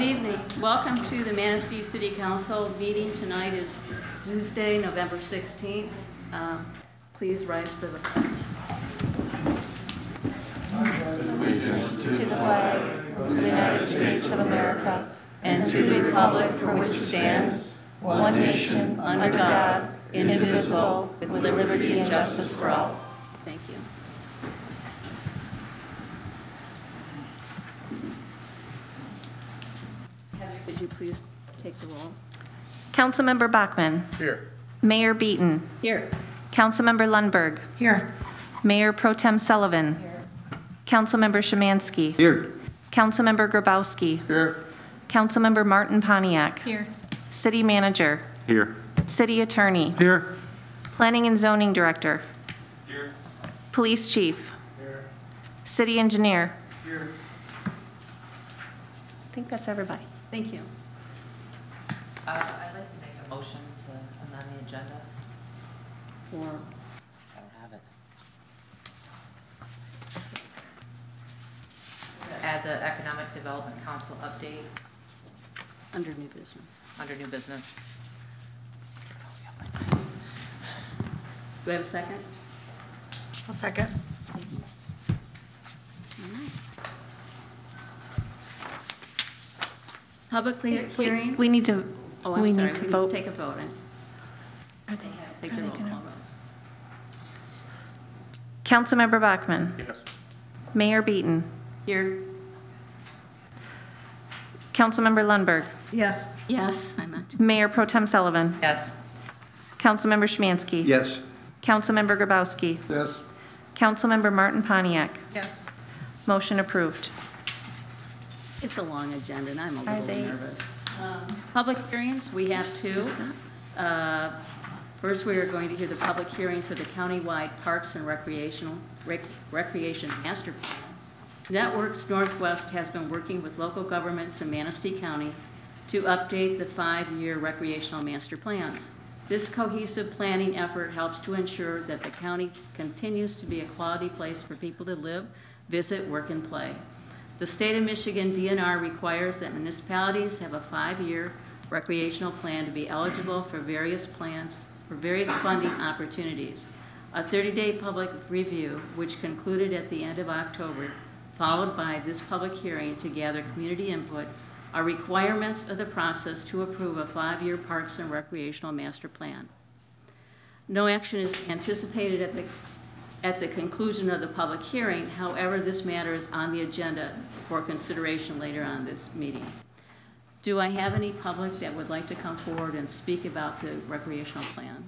Good evening. Welcome to the Manistee City Council meeting. Tonight is Tuesday, November 16th. Um, Please rise for the pledge. to the flag of the United States of America and to the republic for which it stands, one nation, under God, indivisible, with liberty and justice for all. Thank you. Heather, Could you please take the roll? Councilmember Bachman. Here. Mayor Beaton. Here. Councilmember Lundberg. Here. Mayor Pro Tem Sullivan. Here. Councilmember Szymanski. Here. Councilmember Grabowski. Here. Councilmember Martin Pontiac. Here. City Manager. Here. City Attorney. Here. Planning and Zoning Director. Here. Police Chief. Here. City Engineer. Here. I think that's everybody. Thank you. Uh, I'd like to make a motion to amend the agenda. For, I don't have it. To Add the Economic Development Council update under new business. under new business. Do we have a second? A second. Public he- hearings? We need to, Oh, I'm we sorry. need to We vote. Take a vote. Are they- Take are the roll call vote. Councilmember Bachman. Yes. Mayor Beaton. Here? Councilmember Lundberg. Yes. Yes, I meant. Mayor Pro Tem Sullivan. Yes. Councilmember Szymanski. Yes. Councilmember Grabowski. Yes. Councilmember Martin Pontiac. Yes. Motion approved. It's a long agenda, and I'm a Are little they- nervous. Um, Public hearings, we have two. Uh, First, we are going to hear the public hearing for the countywide Parks and Recreational, Rec- Recreation Master Plan. Networks Northwest has been working with local governments in Manistee County to update the five-year recreational master plans. This cohesive planning effort helps to ensure that the county continues to be a quality place for people to live, visit, work, and play. The state of Michigan DNR requires that municipalities have a five-year recreational plan to be eligible for various plans, for various funding opportunities. A 30-day public review, which concluded at the end of October, followed by this public hearing to gather community input, are requirements of the process to approve a five-year Parks and Recreational Master Plan. No action is anticipated at the, at the conclusion of the public hearing. However, this matter is on the agenda for consideration later on this meeting. Do I have any public that would like to come forward and speak about the recreational plan?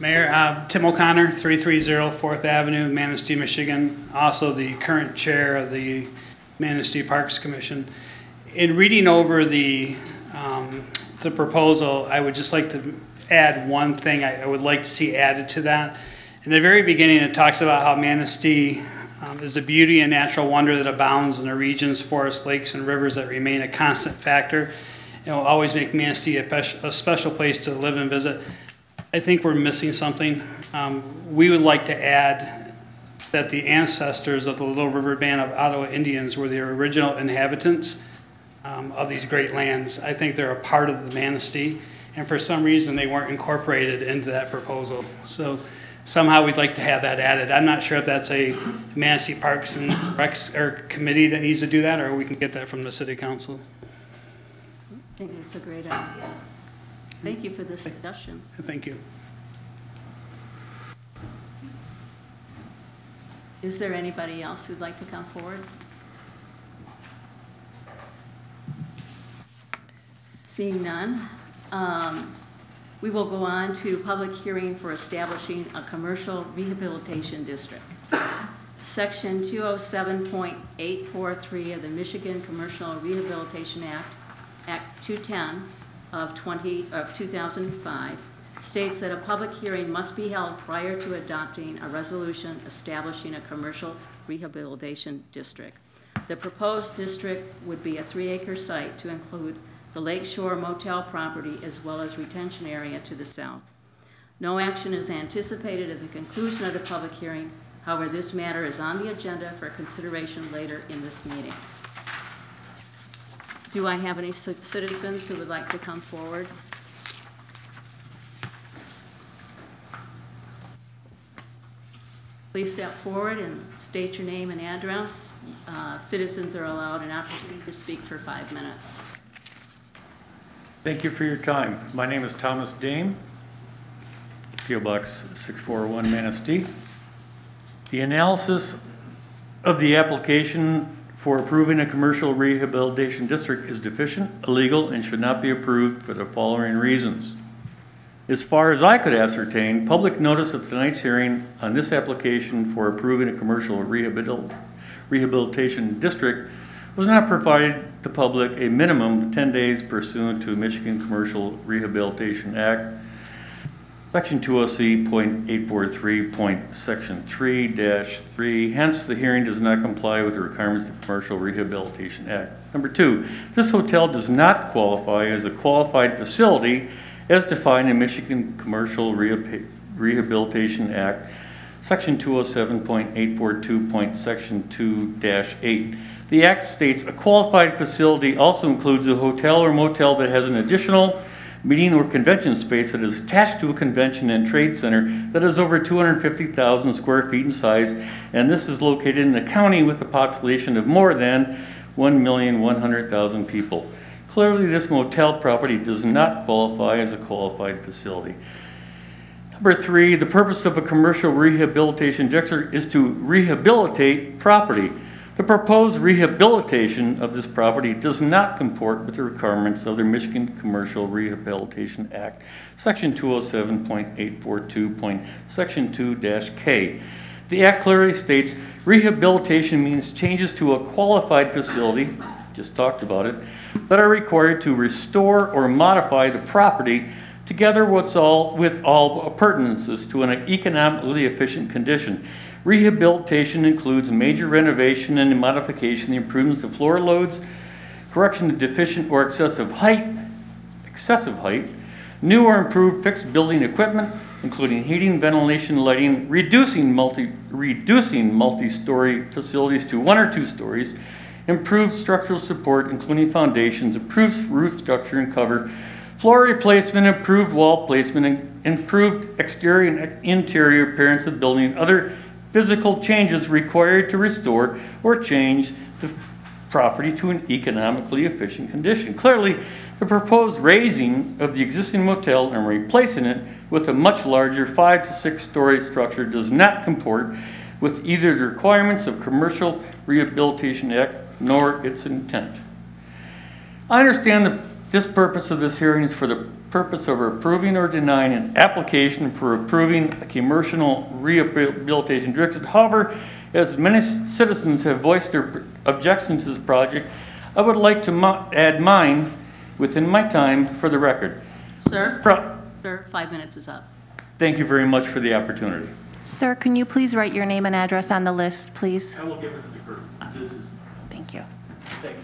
Mayor, uh, Tim O'Connor, 330 Fourth Avenue, Manistee, Michigan, also the current chair of the Manistee Parks Commission. In reading over the, um, the proposal, I would just like to add one thing I I would like to see added to that. In the very beginning, it talks about how Manistee um, is a beauty and natural wonder that abounds in the regions, forests, lakes, and rivers that remain a constant factor. It will always make Manistee a, a special place to live and visit. I think we're missing something. Um, we would like to add that the ancestors of the Little River Band of Ottawa Indians were the original inhabitants um, of these great lands. I think they're a part of the Manistee, and for some reason they weren't incorporated into that proposal. So somehow we'd like to have that added. I'm not sure if that's a Manistee Parks and Recs or committee that needs to do that, or we can get that from the city council. I think it's a great idea. Thank you for this suggestion. Thank you. Is there anybody else who'd like to come forward? Seeing none, um, we will go on to public hearing for establishing a commercial rehabilitation district. Section 207.843 of the Michigan Commercial Rehabilitation Act, Act 210 of 20, of 2005, states that a public hearing must be held prior to adopting a resolution establishing a commercial rehabilitation district. The proposed district would be a three-acre site to include the Lake Shore Motel property as well as retention area to the south. No action is anticipated at the conclusion of the public hearing. However, this matter is on the agenda for consideration later in this meeting. Do I have any citizens who would like to come forward? Please step forward and state your name and address. Uh, Citizens are allowed an opportunity to speak for five minutes. Thank you for your time. My name is Thomas Dame, PO Box 641 Manistee. The analysis of the application for approving a commercial rehabilitation district is deficient, illegal, and should not be approved for the following reasons. As far as I could ascertain, public notice of tonight's hearing on this application for approving a commercial rehabil- rehabilitation district was not provided the public a minimum of 10 days pursuant to Michigan Commercial Rehabilitation Act, Section 207.843, point section 3-3. Hence, the hearing does not comply with the requirements of the Commercial Rehabilitation Act. Number two, this hotel does not qualify as a qualified facility as defined in Michigan Commercial Reha- Rehabilitation Act, Section 207.842, point section 2-8. The act states a qualified facility also includes a hotel or motel that has an additional meeting or convention space that is attached to a convention and trade center that is over 250,000 square feet in size, and this is located in a county with a population of more than 1,100,000 people. Clearly, this motel property does not qualify as a qualified facility. Number three, the purpose of a commercial rehabilitation district is to rehabilitate property. The proposed rehabilitation of this property does not comport with the requirements of the Michigan Commercial Rehabilitation Act, Section 207.842, Section 2-K. The act clearly states rehabilitation means changes to a qualified facility, just talked about it, that are required to restore or modify the property together with all, with all appurtenances to an economically efficient condition. Rehabilitation includes major renovation and modification, the improvements of floor loads, correction of deficient or excessive height, excessive height, new or improved fixed building equipment, including heating, ventilation, lighting, reducing multi, reducing multi-story facilities to one or two stories, improved structural support, including foundations, improved roof structure and cover, floor replacement, improved wall placement, improved exterior and interior appearance of building, other physical changes required to restore or change the property to an economically efficient condition. Clearly, the proposed razing of the existing motel and replacing it with a much larger five to six story structure does not comport with either the requirements of Commercial Rehabilitation Act nor its intent. I understand that this purpose of this hearing is for the purpose of approving or denying an application for approving a commercial rehabilitation district. However, as many citizens have voiced their objections to this project, I would like to mo- add mine within my time for the record. Sir? Pro- Sir, five minutes is up. Thank you very much for the opportunity. Sir, can you please write your name and address on the list, please? I will give it to the clerk. This is, Thank you. thank you.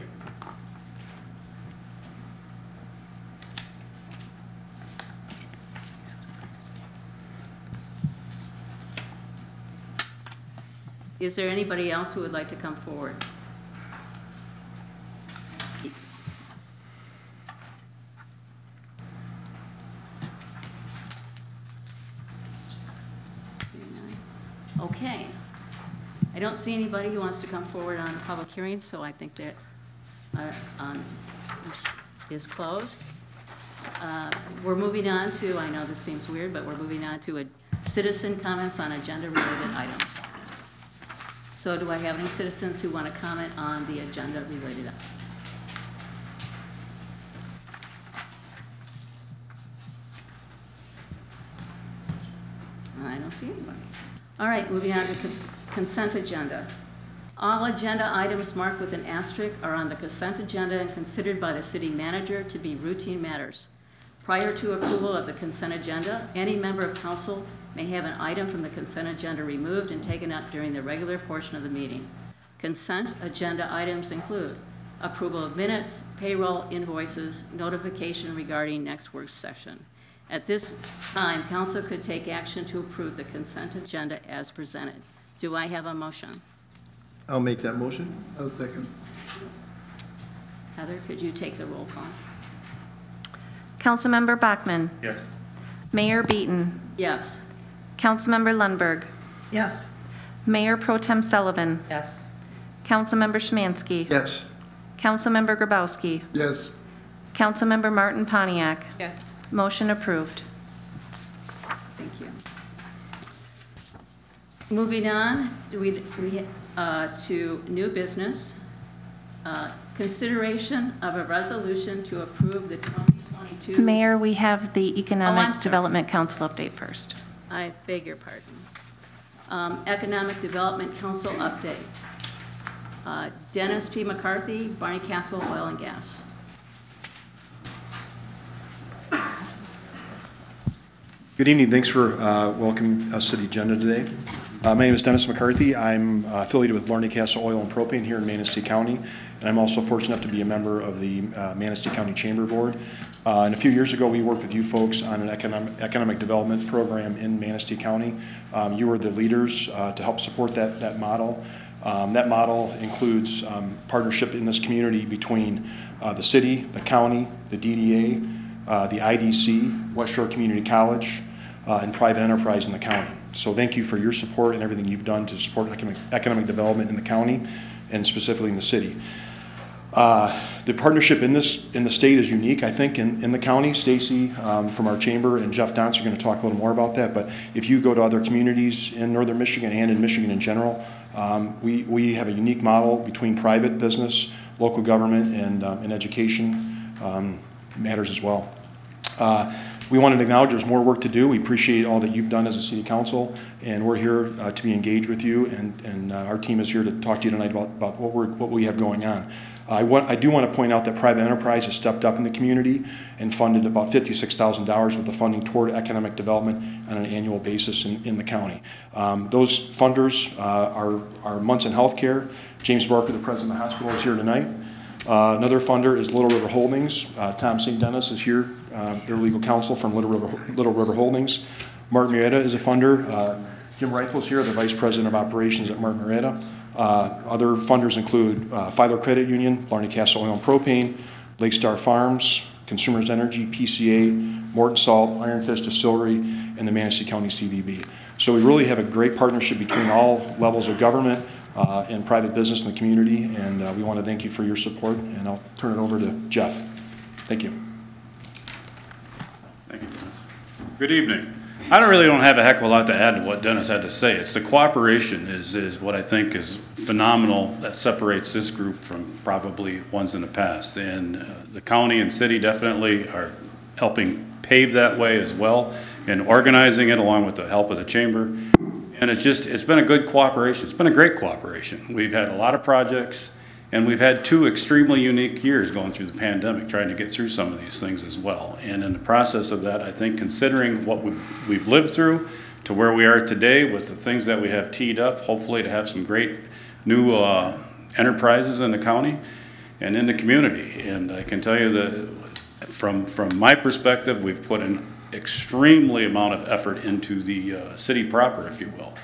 Is there anybody else who would like to come forward? Okay. I don't see anybody who wants to come forward on public hearings, so I think that uh, um, is closed. Uh, We're moving on to, I know this seems weird, but we're moving on to a citizen comments on agenda-related items. So do I have any citizens who want to comment on the agenda-related? I don't see anybody. All right, moving on to cons- consent agenda. All agenda items marked with an asterisk are on the consent agenda and considered by the city manager to be routine matters. Prior to approval of the consent agenda, any member of council may have an item from the consent agenda removed and taken up during the regular portion of the meeting. Consent agenda items include approval of minutes, payroll, invoices, notification regarding next work session. At this time, council could take action to approve the consent agenda as presented. Do I have a motion? I'll make that motion. I'll second. Heather, could you take the roll call? Councilmember Bachmann. Yes. Mayor Beaton. Yes. Councilmember Lundberg. Yes. Mayor Pro Tem Sullivan. Yes. Councilmember Szymanski. Yes. Councilmember Grabowski. Yes. Councilmember Martin Pontiac. Yes. Motion approved. Thank you. Moving on, we, we, uh, to new business. Uh, Consideration of a resolution to approve the 2022. Mayor, we have the Oh, Economic sorry. Development Council update first. I beg your pardon. Um, Economic Development Council update. Uh, Dennis P. McCarthy, Blarney Castle Oil and Gas. Good evening. Thanks for uh, welcoming us to the agenda today. Uh, My name is Dennis McCarthy. I'm uh, affiliated with Blarney Castle Oil and Propane here in Manistee County, and I'm also fortunate enough to be a member of the uh, Manistee County Chamber Board. Uh, And a few years ago, we worked with you folks on an economic economic development program in Manistee County. Um, You were the leaders uh, to help support that that model. Um, That model includes um, partnership in this community between uh, the city, the county, the DDA, uh, the IDC, West Shore Community College, uh, and private enterprise in the county. So thank you for your support and everything you've done to support economic, economic development in the county and specifically in the city. Uh, The partnership in this, in the state is unique, I think, in, in the county. Stacy um, from our chamber and Jeff Dons are going to talk a little more about that. But if you go to other communities in northern Michigan and in Michigan in general, um, we, we have a unique model between private business, local government, and, um, and education um, matters as well. Uh, We want to acknowledge there's more work to do. We appreciate all that you've done as a city council, and we're here uh, to be engaged with you, and, and uh, our team is here to talk to you tonight about, about what we're, what we have going on. I want, I do want to point out that private enterprise has stepped up in the community and funded about fifty-six thousand dollars worth of funding toward economic development on an annual basis in, in the county. Um, Those funders uh, are, are Munson Healthcare. James Barker, the president of the hospital, is here tonight. Uh, Another funder is Little River Holdings. Uh, Tom St. Dennis is here, uh, their legal counsel from Little River, Little River Holdings. Martin Marietta is a funder. Uh, Jim Reifel is here, the vice president of operations at Martin Marietta. Uh, Other funders include uh, Filer Credit Union, Blarney Castle Oil and Propane, Lake Star Farms, Consumers Energy, PCA, Morton Salt, Iron Fish Distillery, and the Manistee County CVB. So we really have a great partnership between all levels of government uh, and private business in the community, and uh, we want to thank you for your support, and I'll turn it over to Jeff. Thank you. Thank you, Dennis. Good evening. I don't really don't have a heck of a lot to add to what Dennis had to say. It's the cooperation is, is what I think is phenomenal that separates this group from probably ones in the past. And uh, the county and city definitely are helping pave that way as well and organizing it along with the help of the chamber. And it's just, it's been a good cooperation. It's been a great cooperation. We've had a lot of projects, and we've had two extremely unique years going through the pandemic, trying to get through some of these things as well. And in the process of that, I think considering what we've, we've lived through to where we are today with the things that we have teed up, hopefully to have some great new uh, enterprises in the county and in the community. And I can tell you that from, from my perspective, we've put an extremely amount of effort into the uh, city proper, if you will.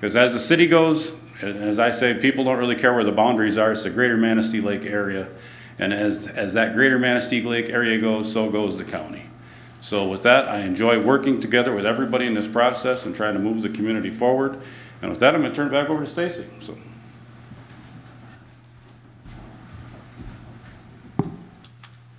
Because as the city goes, as I say, people don't really care where the boundaries are. It's the greater Manistee Lake area. And as, as that greater Manistee Lake area goes, so goes the county. So with that, I enjoy working together with everybody in this process and trying to move the community forward. And with that, I'm going to turn it back over to Stacy. So.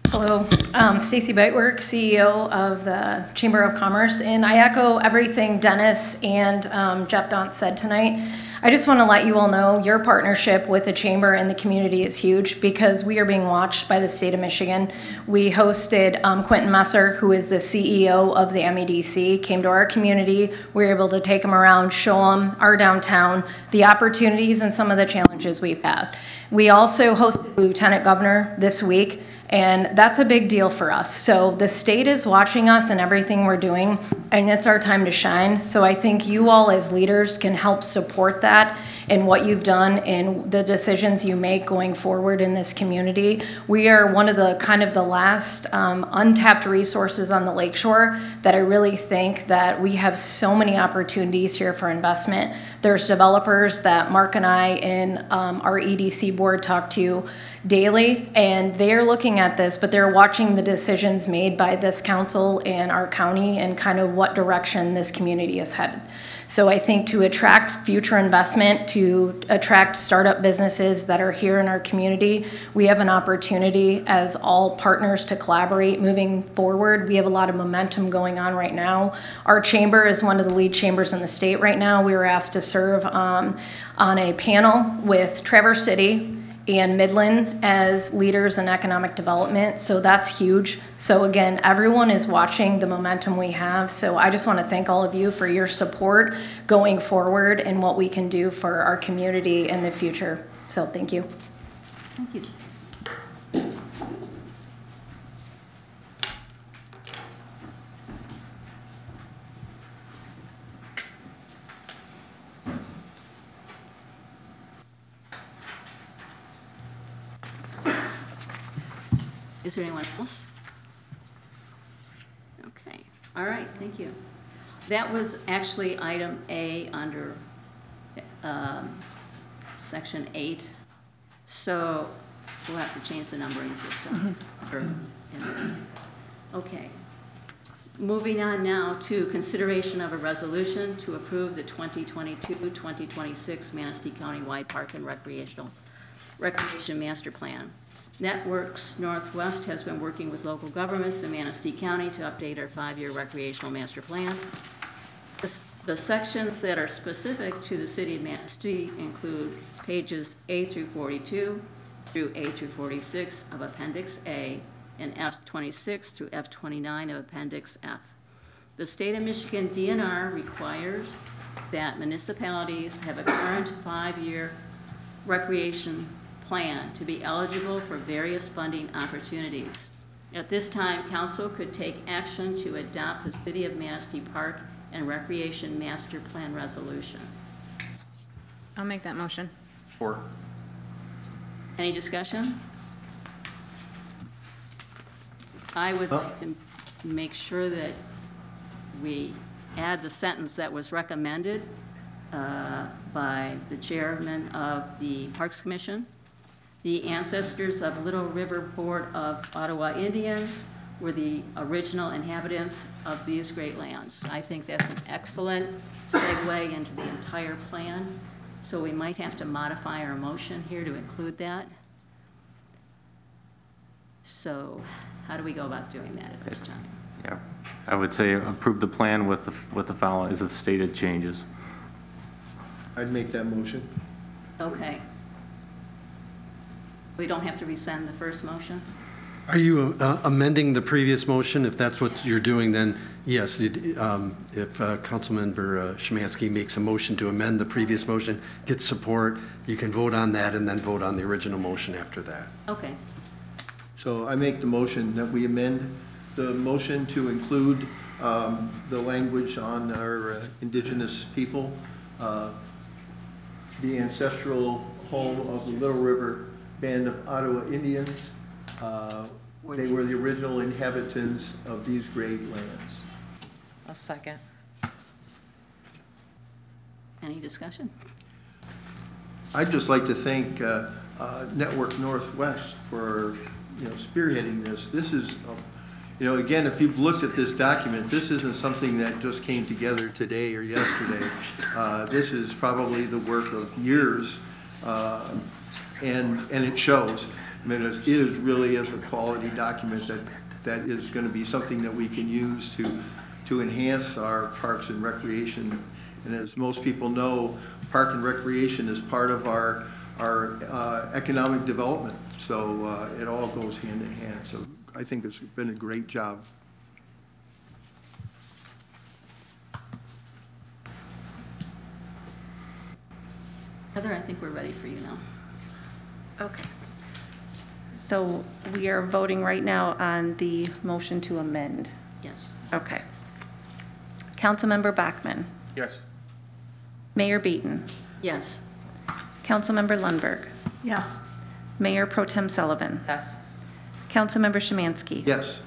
Hello, um, Stacy Beitwerk, CEO of the Chamber of Commerce, and I echo everything Dennis and um, Jeff Daunt said tonight. I just want to let you all know your partnership with the Chamber and the community is huge because we are being watched by the state of Michigan. We hosted um, Quentin Messer, who is the CEO of the MEDC, came to our community. We were able to take him around, show him our downtown, the opportunities and some of the challenges we've had. We also hosted Lieutenant Governor this week. And that's a big deal for us. So the state is watching us and everything we're doing, and it's our time to shine. So I think you all as leaders can help support that and what you've done and the decisions you make going forward in this community. We are one of the kind of the last um, untapped resources on the lakeshore that I really think that we have so many opportunities here for investment. There's developers that Mark and I and um, our EDC board talk to daily, and they're looking at this, but they're watching the decisions made by this council and our county and kind of what direction this community is headed. So I think to attract future investment, to attract startup businesses that are here in our community, we have an opportunity as all partners to collaborate moving forward. We have a lot of momentum going on right now. Our chamber is one of the lead chambers in the state right now. We were asked to serve um, on a panel with Traverse City, and Midland as leaders in economic development. So that's huge. So again, everyone is watching the momentum we have. So I just want to thank all of you for your support going forward and what we can do for our community in the future. So thank you. Thank you. Is there anyone else? Okay, all right, thank you. That was actually item A under um, section eight. So we'll have to change the numbering system. this. Okay. Moving on now to consideration of a resolution to approve the 2022-2026 Manistee County-wide Park and Recreational Recreation Master Plan. Networks Northwest has been working with local governments in Manistee County to update our five-year recreational master plan. The- The sections that are specific to the city of Manistee include pages A through 42 through A through 46 of Appendix A and F 26 through F 29 of Appendix F. The state of Michigan DNR requires that municipalities have a current five-year recreation plan to be eligible for various funding opportunities. At this time, council could take action to adopt the City of Manistee Park and Recreation Master Plan Resolution. I'll make that motion. Or Any discussion? I would like to make sure that we add the sentence that was recommended uh, by the chairman of the Parks Commission. The ancestors of Little River Board of Ottawa Indians were the original inhabitants of these great lands. I think that's an excellent segue into the entire plan, so we might have to modify our motion here to include that. So how do we go about doing that at this time? Yeah, I would say approve the plan with, the with the following, is the stated changes. I'd make that motion. Okay. So we don't have to rescind the first motion? Are you uh, amending the previous motion? If that's what you're doing, then yes, um, if uh, Councilmember uh, Szymanski makes a motion to amend the previous motion, get support, you can vote on that and then vote on the original motion after that. Okay, So I make the motion that we amend the motion to include um, the language on our uh, indigenous people, uh, the ancestral home of the Little River Band of Ottawa Indians. Uh, They were the original inhabitants of these great lands. A second. any discussion? I'd just like to thank uh, uh, Network Northwest for, you know, spearheading this. This is, um, you know, again, if you've looked at this document, this isn't something that just came together today or yesterday. Uh, This is probably the work of years, uh, and, and it shows. I mean, it's- really is a quality document that, that is going to be something that we can use to, to enhance our parks and recreation. And as most people know, park and recreation is part of our, our uh, economic development. So uh, it all goes hand in hand. So I think it's been a great job. Heather, I think we're ready for you now. Okay. So we are voting right now on the motion to amend. Yes. Okay. Councilmember Bachmann, Yes. Mayor Beaton, Yes. Councilmember Lundberg. Yes. Mayor Pro Tem Sullivan. Yes. Councilmember Szymanski. Yes.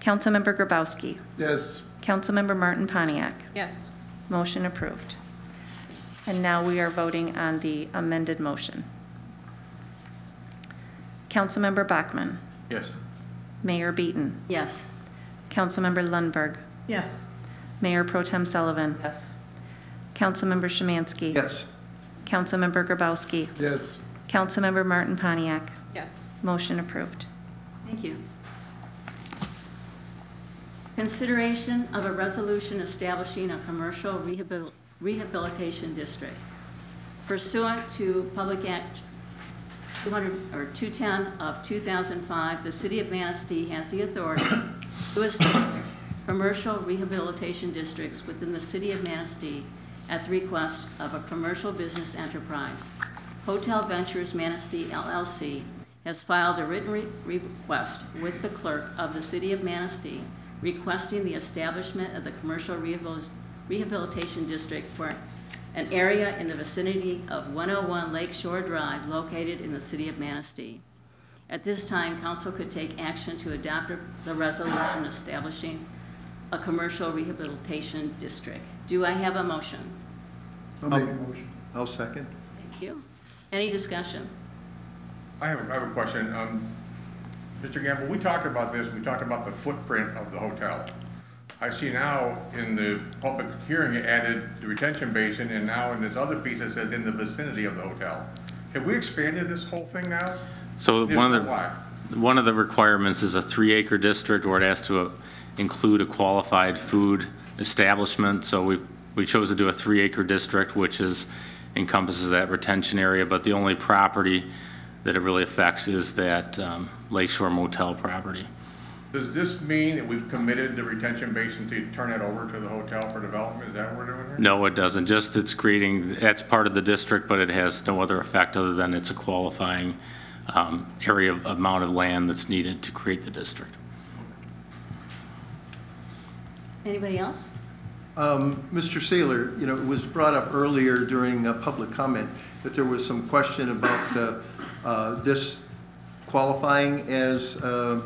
Councilmember Grabowski. Yes. Councilmember Martin Pontiac. Yes. Motion approved. And now we are voting on the amended motion. Councilmember Bachmann. Yes. Mayor Beaton. Yes. Councilmember Lundberg. Yes. Mayor Pro Tem Sullivan. Yes. Councilmember Szymanski. Yes. Councilmember Grabowski. Yes. Councilmember Martin Pontiac. Yes. Motion approved. Thank you. Consideration of a resolution establishing a commercial rehabil- rehabilitation district. Pursuant to Public Act 200, or 210 of 2005, the City of Manistee has the authority to establish commercial rehabilitation districts within the City of Manistee at the request of a commercial business enterprise. Hotel Ventures Manistee LLC has filed a written re- request with the clerk of the City of Manistee requesting the establishment of the commercial rehabil- rehabilitation district for an area in the vicinity of 101 Lake Shore Drive located in the City of Manistee. At this time, council could take action to adopt the resolution establishing a commercial rehabilitation district. Do I have a motion? I'll make a motion. I'll second. Thank you. Any discussion? I have, I have a question. Um, Mr. Gamble, we talked about this, we talked about the footprint of the hotel. I see now in the public hearing, it added the retention basin, and now in this other piece, it says in the vicinity of the hotel. Have we expanded this whole thing now? So If one of the, why? one of the requirements is a three acre district where it has to uh, include a qualified food establishment. So we, we chose to do a three acre district, which is encompasses that retention area, but the only property that it really affects is that um, Lakeshore Motel property. Does this mean that we've committed the retention basin to turn it over to the hotel for development? Is that what we're doing here? No, it doesn't, just it's creating, that's part of the district, but it has no other effect other than it's a qualifying um, area, amount of land that's needed to create the district. Anybody else? Um, Mr. Saylor, you know, it was brought up earlier during uh, public comment that there was some question about uh, uh, this qualifying as uh,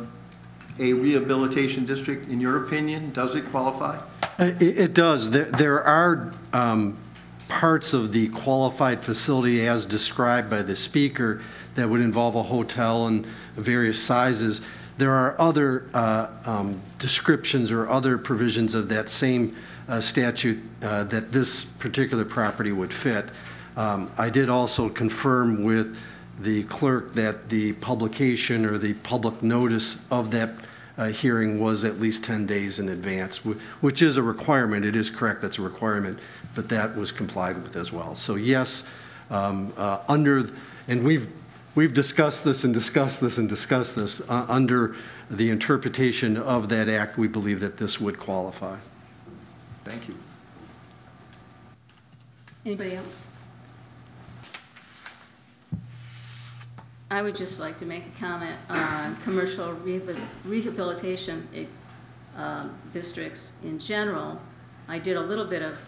a rehabilitation district. In your opinion, does it qualify? Uh, It, it does. There, there are um, parts of the qualified facility as described by the speaker that would involve a hotel and various sizes. There are other uh, um, descriptions or other provisions of that same uh, statute uh, that this particular property would fit. Um, I did also confirm with the clerk that the publication or the public notice of that uh, hearing was at least 10 days in advance, which is a requirement. It is correct, that's a requirement, but that was complied with as well. So yes, um, uh, under, and we've, we've discussed this and discussed this and discussed this, uh, under the interpretation of that act, we believe that this would qualify. Thank you. Anybody else? I would just like to make a comment on commercial rehabilitation eh, um, districts in general. I did a little bit of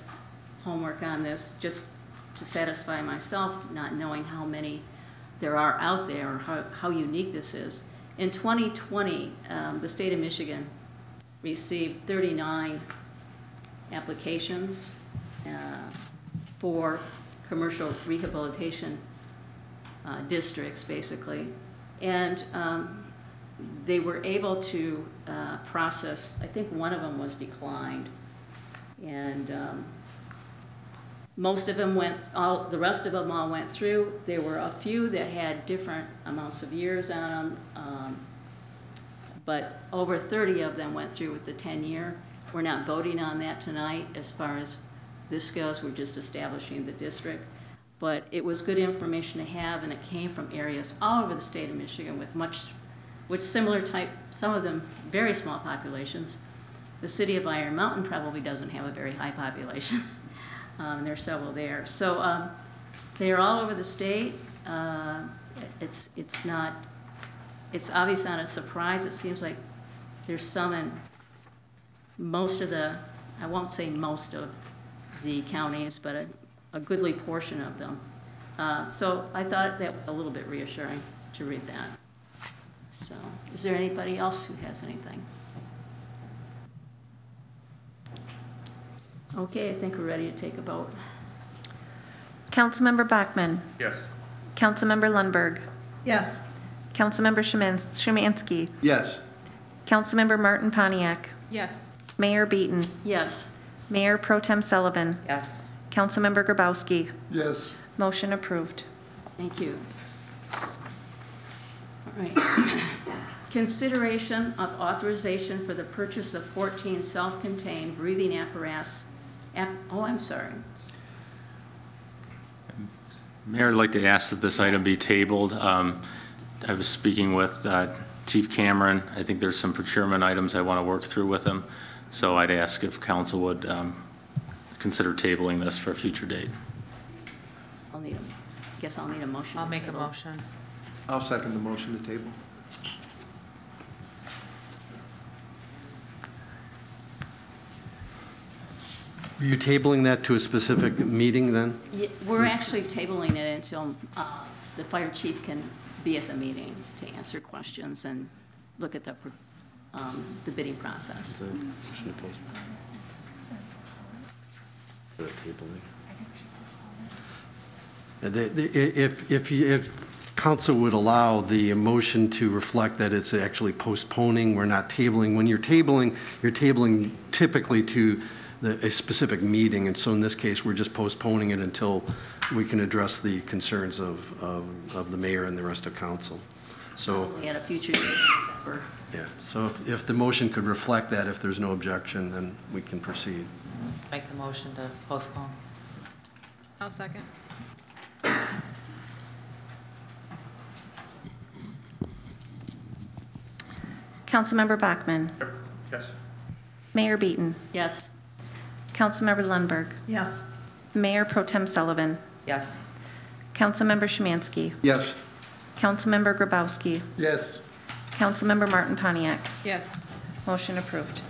homework on this, just to satisfy myself, not knowing how many there are out there, or how, how unique this is. In 2020, um, the state of Michigan received 39 applications uh, for commercial rehabilitation uh, districts, basically. And um, they were able to uh, process, I think one of them was declined. And um, most of them went, all, the rest of them all went through. There were a few that had different amounts of years on them. um, But over 30 of them went through with the 10-year. We're not voting on that tonight as far as this goes. We're just establishing the district. But it was good information to have, and it came from areas all over the state of Michigan with much, with similar type, some of them very small populations. The city of Iron Mountain probably doesn't have a very high population. Um, There are several there. So um, they are all over the state. Uh, It's, it's not, it's obviously not a surprise. It seems like there's some in most of the, I won't say most of the counties, but a, a goodly portion of them. Uh, So I thought that was a little bit reassuring to read that. So, is there anybody else who has anything? Okay, I think we're ready to take a vote. Councilmember Bachmann. Yes. Councilmember Lundberg. Yes. Councilmember Szyman- Szymanski. Yes. Councilmember Martin Pontiac. Yes. Mayor Beaton. Yes. Mayor Pro Tem Sullivan. Yes. Councilmember Grabowski. Yes. Motion approved. Thank you. All right. Consideration of authorization for the purchase of 14 self-contained breathing apparatus. app- Oh, I'm sorry. Mayor, I'd like to ask that this item be tabled. Um, I was speaking with uh, Chief Cameron. I think there's some procurement items I want to work through with him. So I'd ask if council would um, consider tabling this for a future date. I'll need a, guess I'll need a motion. I'll to make a table. motion. I'll second the motion to table. Are you tabling that to a specific meeting then? Ye- We're actually tabling it until uh, the fire chief can be at the meeting to answer questions and look at the, um, the bidding process. Uh, the- the- If, if, you- if council would allow the motion to reflect that it's actually postponing, we're not tabling. When you're tabling, you're tabling typically to the, a specific meeting, and so in this case, we're just postponing it until we can address the concerns of, of, of the mayor and the rest of council. So, Probably At a future date in December. yeah, so if, if the motion could reflect that, if there's no objection, then we can proceed. Make a motion to postpone. I'll second. Councilmember Bachmann. Yes. Mayor Beaton. Yes. Councilmember Lundberg. Yes. Mayor Pro Tem Sullivan. Yes. Councilmember Szymanski. Yes. Councilmember Grabowski. Yes. Councilmember Martin Pontiac. Yes. Motion approved.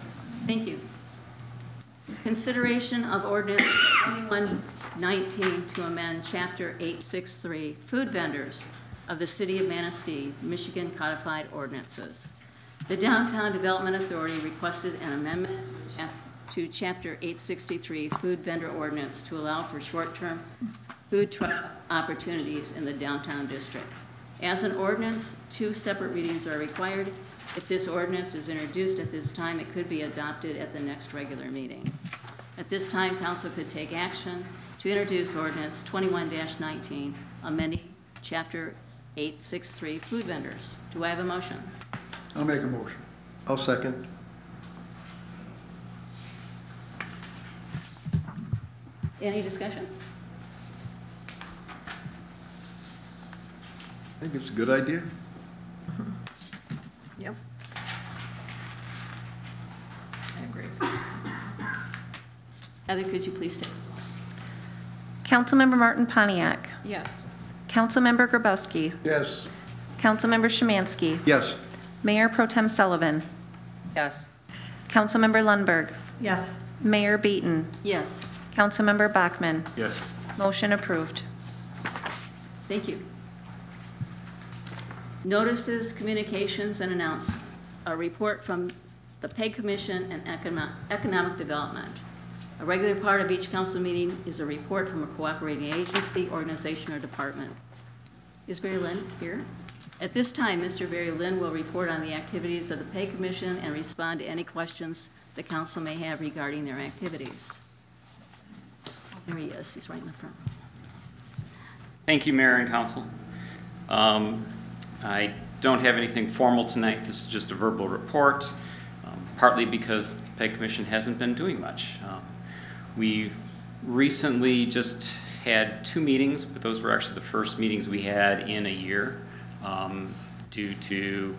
Thank you. Consideration of ordinance 2119 to amend Chapter 863, Food Vendors of the City of Manistee, Michigan Codified Ordinances. The Downtown Development Authority requested an amendment to Chapter 863, Food Vendor Ordinance, to allow for short-term food truck opportunities in the downtown district. As an ordinance, two separate readings are required. If this ordinance is introduced at this time, it could be adopted at the next regular meeting. At this time, council could take action to introduce ordinance 21-19, amending Chapter 863, Food Vendors. Do I have a motion? I'll make a motion. I'll second. Any discussion? I think it's a good idea. Yep. Heather, could you please take? Councilmember Martin Pontiac. Yes. Councilmember Grabowski. Yes. Councilmember Szymanski. Yes. Mayor Pro Tem Sullivan. Yes. Councilmember Lundberg. Yes. Mayor Beaton. Yes, Councilmember Bachman. Yes. Motion approved. thank you. Notices, communications, and announcements. A report from the Peg Commission and Economic Development. A regular part of each council meeting is a report from a cooperating agency, organization, or department. Is Barry Lynn here? At this time, Mr. Barry Lynn will report on the activities of the Peg Commission and respond to any questions the council may have regarding their activities. There he is, he's right in the front. Thank you, Mayor and Council. Um, I don't have anything formal tonight. This is just a verbal report, um, partly because the Peg Commission hasn't been doing much. Um, We recently just had two meetings, but those were actually the first meetings we had in a year um, due to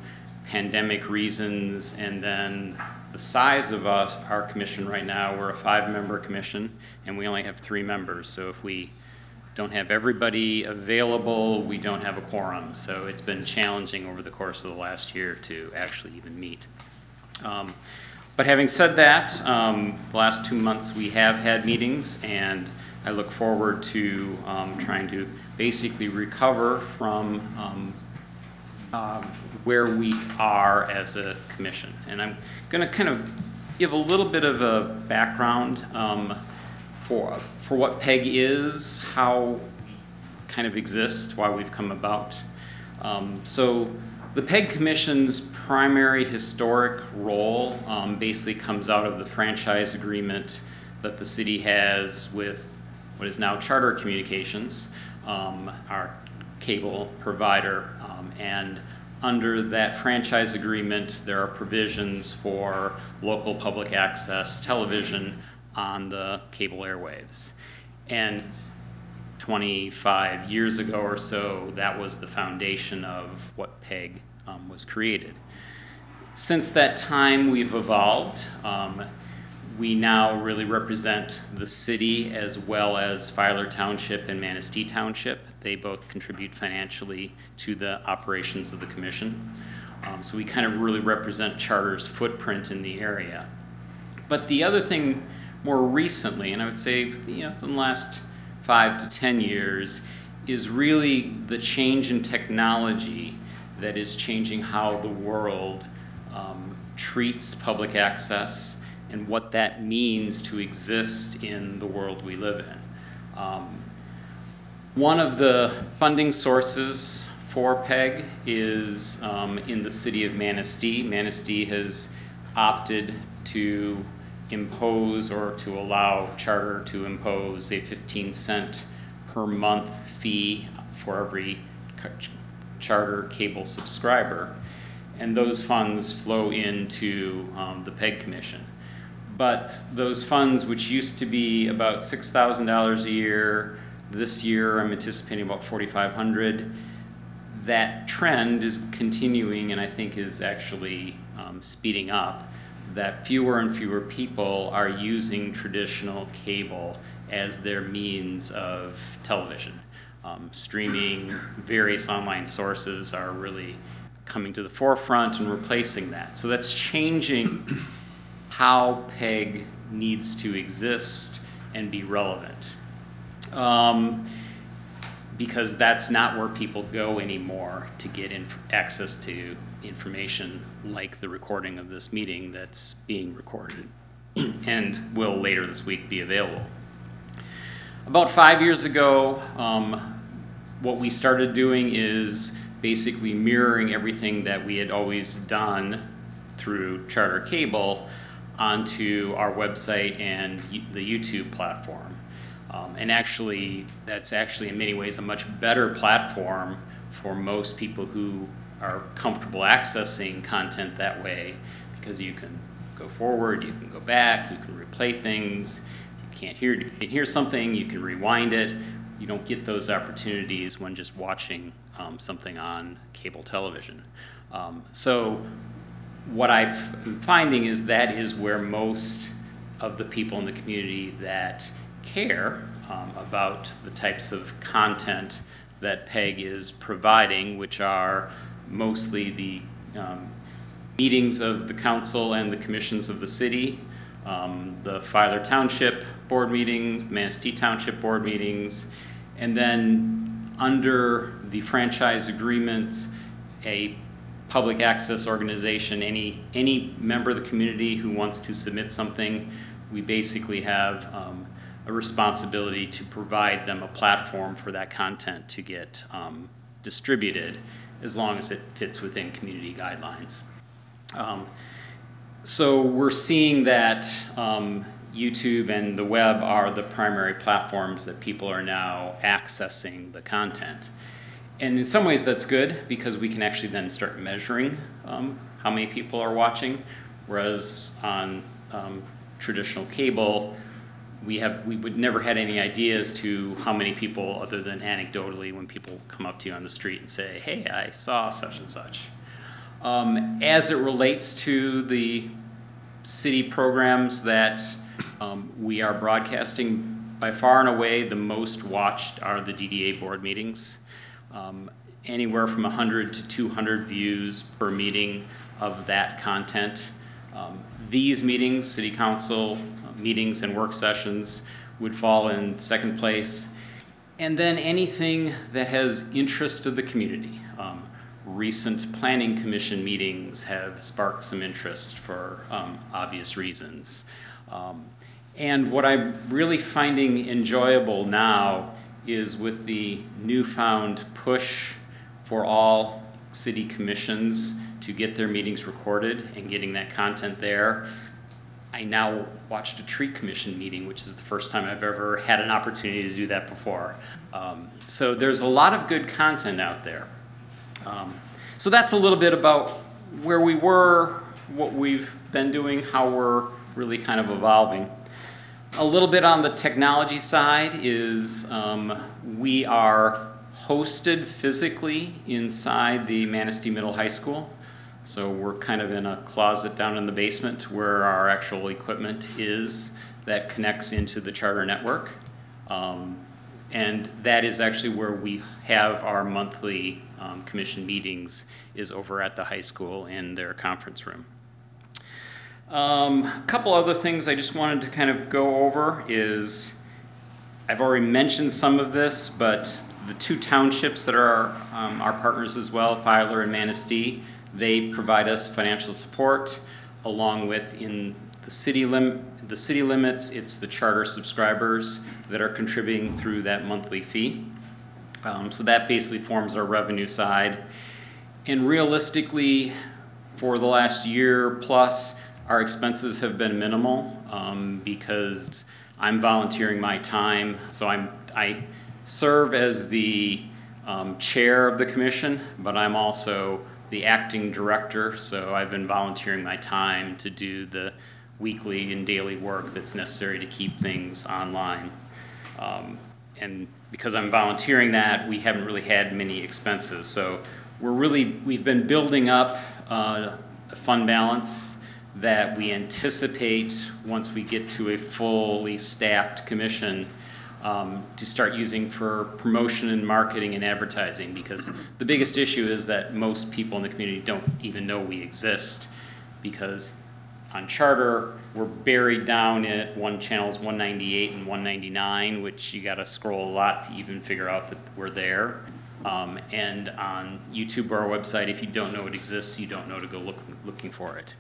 pandemic reasons and then the size of us, our commission right now, we're a five-member commission and we only have three members. So if we don't have everybody available, we don't have a quorum. So it's been challenging over the course of the last year to actually even meet. Um, But having said that, um, the last two months, we have had meetings, and I look forward to um, trying to basically recover from um, um, where we are as a commission. And I'm going to kind of give a little bit of a background um, for, for what PEG is, how kind of exist, why we've come about. Um, so the PEG Commission's primary historic role um, basically comes out of the franchise agreement that the city has with what is now Charter Communications, um, our cable provider. Um, and under that franchise agreement, there are provisions for local public access television on the cable airwaves. And 25 years ago or so, that was the foundation of what PEG um, was created. Since that time, we've evolved. Um, we now really represent the city as well as Filer Township and Manistee Township. They both contribute financially to the operations of the commission. Um, so we kind of really represent Charter's footprint in the area. But the other thing more recently, and I would say, you know, in the last five to 10 years, is really the change in technology that is changing how the world um, treats public access and what that means to exist in the world we live in. Um, one of the funding sources for PEG is um, in the city of Manistee. Manistee has opted to impose or to allow charter to impose a 15 cent per month fee for every charter cable subscriber. And those funds flow into um, the PEG Commission. But those funds, which used to be about $6,000 a year, this year I'm anticipating about 4,500. That trend is continuing and I think is actually um, speeding up. That fewer and fewer people are using traditional cable as their means of television. Um, streaming, various online sources are really coming to the forefront and replacing that. So that's changing how PEG needs to exist and be relevant. Um, because that's not where people go anymore to get access to information like the recording of this meeting that's being recorded and will later this week be available. About five years ago, um, what we started doing is basically mirroring everything that we had always done through Charter Cable onto our website and the YouTube platform. Um, and actually, that's actually in many ways a much better platform for most people who are comfortable accessing content that way because you can go forward, you can go back, you can replay things. You can't hear, you can hear something, you can rewind it. You don't get those opportunities when just watching um, something on cable television. Um, so what I'm finding is that is where most of the people in the community that care um, about the types of content that PEG is providing, which are mostly the um, meetings of the council and the commissions of the city, um, the Filer Township board meetings, the Manistee Township board meetings, and then under the franchise agreement, a public access organization, any, any member of the community who wants to submit something, we basically have um, a responsibility to provide them a platform for that content to get um, distributed as long as it fits within community guidelines. Um, so we're seeing that um, YouTube and the web are the primary platforms that people are now accessing the content. And in some ways that's good because we can actually then start measuring um, how many people are watching, whereas on um, traditional cable, we have we would never had any ideas to how many people other than anecdotally when people come up to you on the street and say, hey, I saw such and such. Um, as it relates to the city programs that um, we are broadcasting, by far and away the most watched are the DDA board meetings um, anywhere from 100 to 200 views per meeting of that content. Um, These meetings, city council meetings and work sessions would fall in second place. And then anything that has interest of the community. Um, Recent planning commission meetings have sparked some interest for um, obvious reasons. Um, And what I'm really finding enjoyable now is with the newfound push for all city commissions to get their meetings recorded and getting that content there. I now watched a tree commission meeting, which is the first time I've ever had an opportunity to do that before. Um, so there's a lot of good content out there. Um, so that's a little bit about where we were, what we've been doing, how we're really kind of evolving. A little bit on the technology side is um, we are hosted physically inside the Manistee Middle High School. So we're kind of in a closet down in the basement where our actual equipment is that connects into the charter network. Um, and that is actually where we have our monthly um, commission meetings is over at the high school in their conference room. Um, a couple other things I just wanted to kind of go over is I've already mentioned some of this, but the two townships that are um, our partners as well, Filer and Manistee, they provide us financial support along with in the city lim the city limits, it's the charter subscribers that are contributing through that monthly fee. Um, so that basically forms our revenue side. And realistically, for the last year plus, our expenses have been minimal um, because I'm volunteering my time. So I'm, I serve as the um, chair of the commission, but I'm also the acting director. So I've been volunteering my time to do the weekly and daily work that's necessary to keep things online. Um, and because I'm volunteering that, we haven't really had many expenses. So we're really, we've been building up uh, a fund balance that we anticipate once we get to a fully staffed commission um, to start using for promotion and marketing and advertising because the biggest issue is that most people in the community don't even know we exist because on charter we're buried down at one channel's 198 and 199 which you got to scroll a lot to even figure out that we're there. Um, and on youtube or our website if you don't know it exists you don't know to go look, looking for it.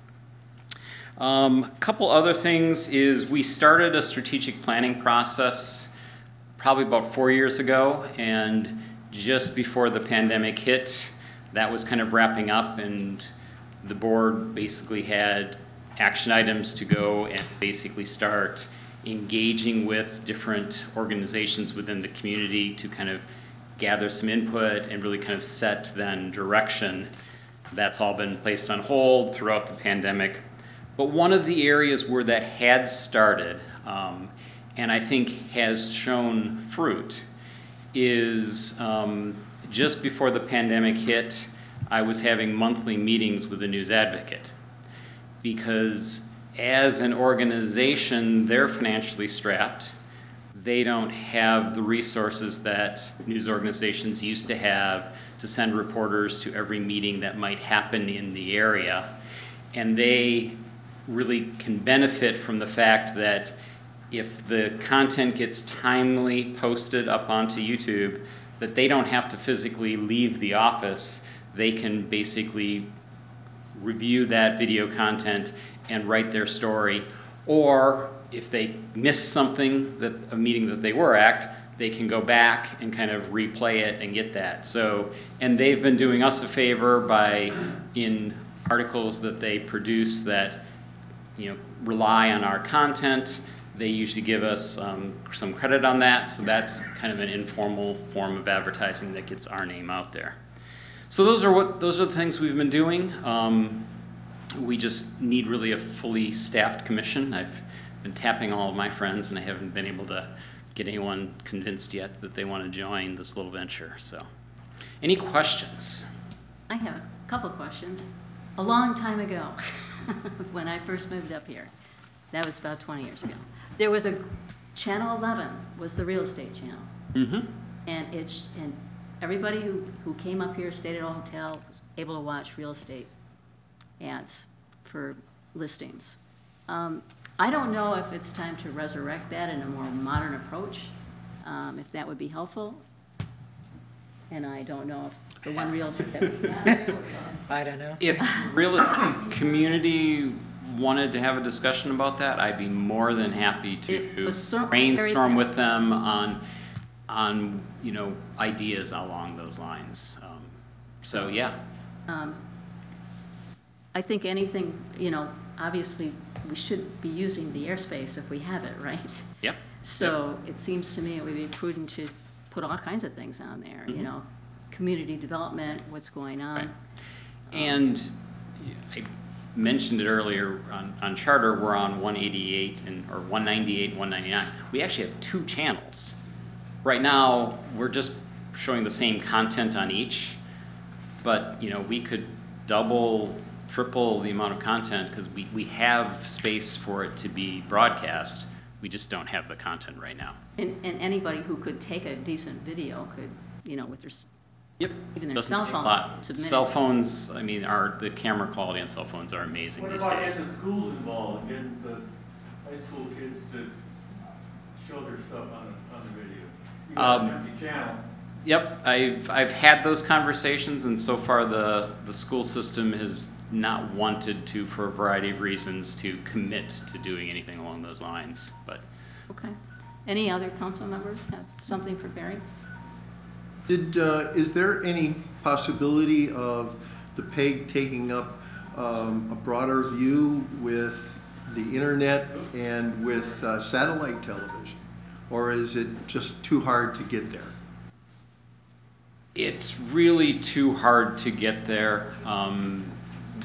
A um, couple other things is we started a strategic planning process probably about four years ago, and just before the pandemic hit, that was kind of wrapping up, and the board basically had action items to go and basically start engaging with different organizations within the community to kind of gather some input and really kind of set then direction. That's all been placed on hold throughout the pandemic. But one of the areas where that had started, um, and I think has shown fruit, is um, just before the pandemic hit, I was having monthly meetings with the News Advocate. Because as an organization, they're financially strapped. They don't have the resources that news organizations used to have to send reporters to every meeting that might happen in the area. And they really can benefit from the fact that if the content gets timely posted up onto YouTube, that they don't have to physically leave the office. They can basically review that video content and write their story. Or if they miss something that a meeting that they were at, they can go back and kind of replay it and get that. So, and they've been doing us a favor by in articles that they produce that you know, rely on our content. They usually give us um, some credit on that, so that's kind of an informal form of advertising that gets our name out there. So those are what those are the things we've been doing. Um, we just need really a fully staffed commission. I've been tapping all of my friends, and I haven't been able to get anyone convinced yet that they want to join this little venture. So, any questions? I have a couple questions. A long time ago, when I first moved up here, that was about 20 years ago, there was a, Channel 11 was the real estate channel. Mm-hmm. And it's, and everybody who, who came up here, stayed at a hotel, was able to watch real estate ads for listings. Um, I don't know if it's time to resurrect that in a more modern approach, um, if that would be helpful. And I don't know if the one realtor that we have. I don't know. If real estate community wanted to have a discussion about that, I'd be more than happy It to was cer- very brainstorm with them on, on, you know, ideas along those lines. Um, So, yeah, Um, I think anything, you know, obviously, we should be using the airspace if we have it, right? yep. So it seems to me it would be prudent to put all kinds of things on there, Mm-hmm. you know, community development, what's going on. And I mentioned it earlier on, on charter, we're on one eighty-eight and, or one ninety-eight, one ninety-nine. We actually have two channels. Right now, we're just showing the same content on each, but, you know, we could double, triple the amount of content, because we, we have space for it to be broadcast. We just don't have the content right now. And, and anybody who could take a decent video could, you know, with their, Yep. even their Doesn't cell take a phone, lot. submit. Cell phones, I mean, are, the camera quality on cell phones are amazing What these about days. getting the schools involved, getting the high school kids to show their stuff on the, on the video? You got an Um, empty channel. Yep, I've, I've had those conversations, and so far the, the school system has not wanted to, for a variety of reasons, to commit to doing anything along those lines, but Okay. Any other council members have something for Barry? Did, uh, is there any possibility of the PEG taking up um, a broader view with the internet and with uh, satellite television? Or is it just too hard to get there? it's really too hard to get there um,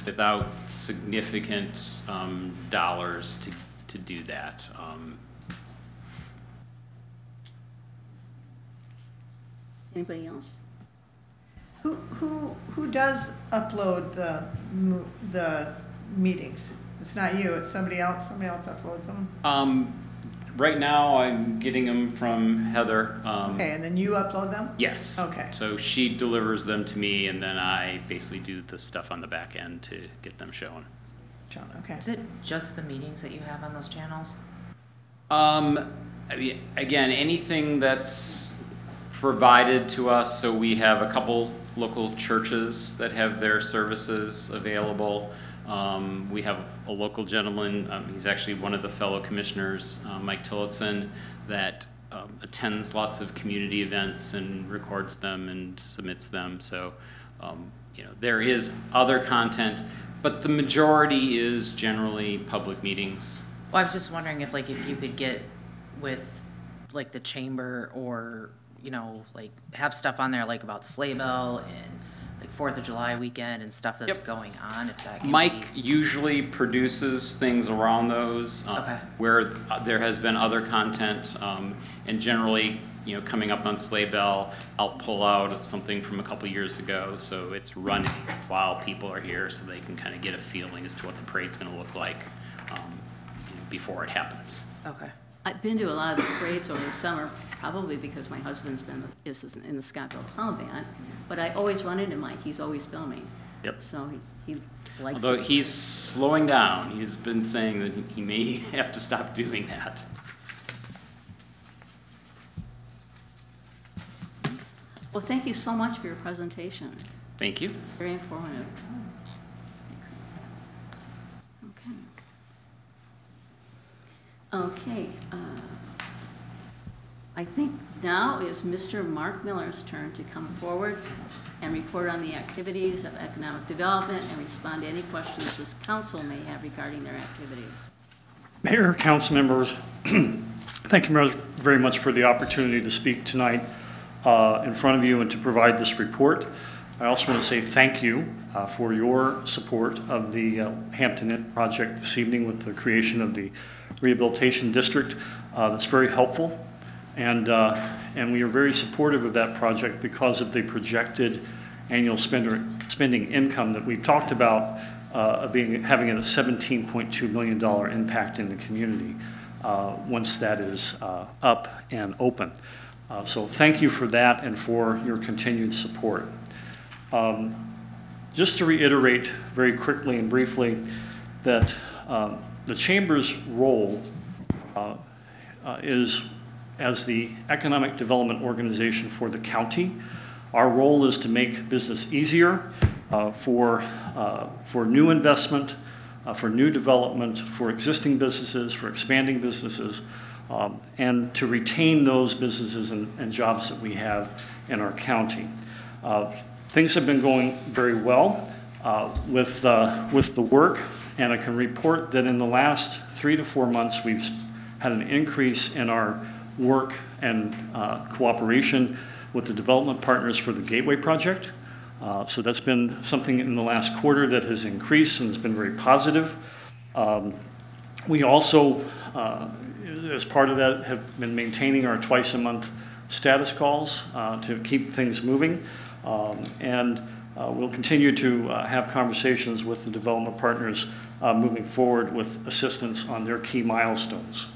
without significant um, dollars to, to do that. Anybody else? Who, who, who does upload the, mo- the meetings? It's not you, it's somebody else, somebody else uploads them? um, right now, I'm getting them from Heather. um, Okay, and then you upload them? Yes. Okay. So she delivers them to me, and then I basically do the stuff on the back end to get them shown. John, okay. Is it just the meetings that you have on those channels? Um, I mean, again, anything that's provided to us, so we have a couple local churches that have their services available. Um, we have a local gentleman, um, he's actually one of the fellow commissioners, uh, Mike Tillotson, that um, attends lots of community events and records them and submits them. So, um, you know, there is other content, but the majority is generally public meetings. Well, I was just wondering if like if you could get with like the chamber or, you know, like have stuff on there like about Sleigh Bell and like Fourth of July weekend and stuff that's Yep. going on, if that can Mike be- usually produces things around those. uh, Okay. Where uh, there has been other content, um, and generally, you know, coming up on Sleigh Bell, I'll pull out something from a couple years ago, so it's running while people are here, so they can kind of get a feeling as to what the parade's gonna look like, um, you know, before it happens. Okay. I've been to a lot of the parades over the summer, probably because my husband's been, is in the Scottville Clown Band, but I always run into Mike, he's always filming. Yep. So he's, he likes Although to. he's slowing down, he's been saying that he may have to stop doing that. Well, thank you so much for your presentation, Thank you. very informative. Okay. Uh, I think now is Mr. Mark Miller's turn to come forward and report on the activities of economic development and respond to any questions this council may have regarding their activities. Mayor, council members, thank you very much for the opportunity to speak tonight uh, in front of you and to provide this report. I also want to say thank you uh, for your support of the uh, Hampton Inn project this evening with the creation of the Rehabilitation District. Uh, That's very helpful. And, uh, and we are very supportive of that project because of the projected annual spender, spending income that we've talked about uh, being, having a $17.2 million impact in the community uh, once that is uh, up and open. Uh, So thank you for that and for your continued support. Um, Just to reiterate very quickly and briefly, that um, the Chamber's role uh, uh, is as the economic development organization for the county. Our role is to make business easier uh, for, uh, for new investment, uh, for new development, for existing businesses, for expanding businesses, um, and to retain those businesses and, and jobs that we have in our county. Uh, things have been going very well with, with the work, and I can report that in the last three to four months, we've had an increase in our work and uh, cooperation with the development partners for the Gateway Project. Uh, so that's been something in the last quarter that has increased and has been very positive. Um, we also, uh, as part of that, have been maintaining our twice a month status calls uh, to keep things moving. Um, and uh, we'll continue to uh, have conversations with the development partners uh, moving forward with assistance on their key milestones.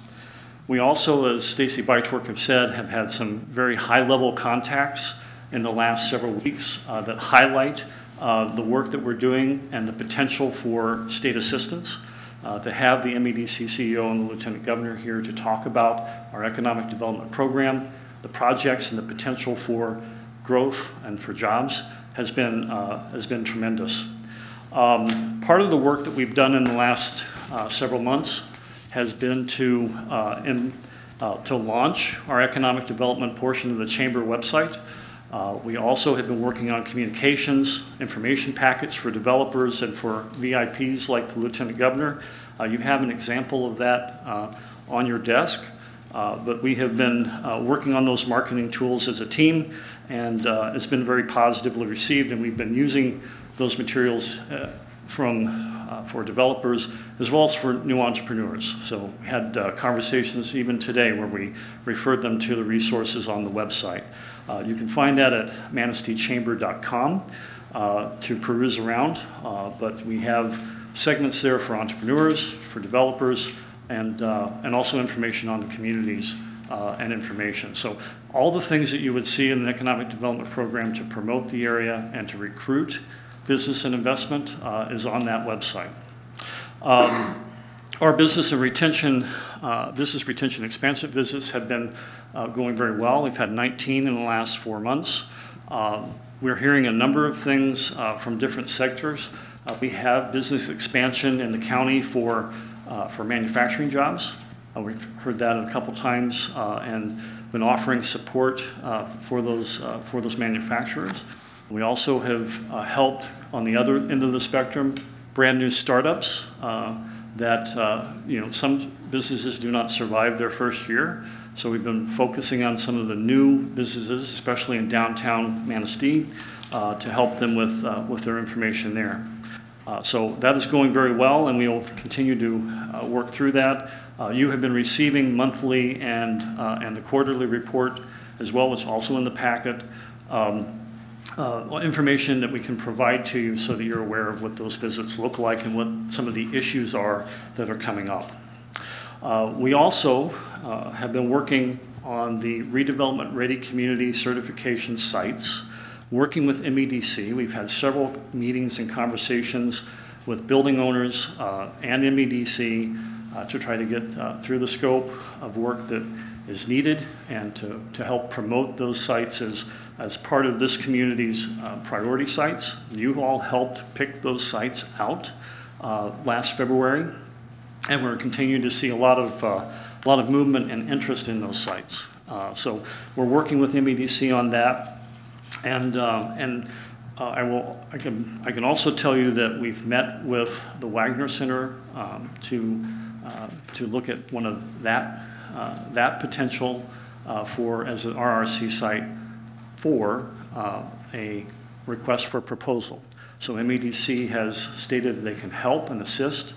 We also, as Stacy Bytwork have said, have had some very high-level contacts in the last several weeks uh, that highlight uh, the work that we're doing and the potential for state assistance. Uh, to have the MEDC CEO and the Lieutenant Governor here to talk about our economic development program, the projects and the potential for growth and for jobs has been, uh, has been tremendous. Um, part of the work that we've done in the last uh, several months has been to, uh, in, uh, to launch our economic development portion of the Chamber website. Uh, we also have been working on communications, information packets for developers and for VIPs like the Lieutenant Governor. Uh, you have an example of that on your desk. Uh, but we have been uh, working on those marketing tools as a team, and uh, it's been very positively received. And we've been using those materials uh, from uh, for developers as well as for new entrepreneurs. So we had uh, conversations even today where we referred them to the resources on the website. you can find that at manisteechamber.com to peruse around, but we have segments there for entrepreneurs, for developers, and, uh, and also information on the communities uh, and information. So all the things that you would see in an economic development program to promote the area and to recruit business and investment uh, is on that website. Um, our business and retention, uh, business retention expansive visits have been uh, going very well. We've had 19 in the last four months. Um, we're hearing a number of things from different sectors. we have business expansion in the county for for manufacturing jobs. We've heard that a couple times and been offering support for those for those manufacturers. We also have uh, helped on the other end of the spectrum brand new startups that you know some businesses do not survive their first year. So we've been focusing on some of the new businesses, especially in downtown Manistee, to help them with with their information there. Uh, so that is going very well, and we will continue to uh, work through that. Uh, you have been receiving monthly and, uh, and the quarterly report as well, which also in the packet. Um, uh, information that we can provide to you so that you're aware of what those visits look like and what some of the issues are that are coming up. Uh, we also have been working on the redevelopment ready community certification sites working with MEDC. We've had several meetings and conversations with building owners uh, and MEDC uh, to try to get uh, through the scope of work that is needed and to, to help promote those sites as, as part of this community's uh, priority sites. You all helped pick those sites out uh, last February, and we're continuing to see a lot of, uh, a lot of movement and interest in those sites. so we're working with MEDC on that. And, uh, and uh, I will, I can, I can also tell you that we've met with the Wagner Center um, to, uh, to look at one of that, uh, that potential uh, for, as an RRC site for uh, a request for proposal. So MEDC has stated they can help and assist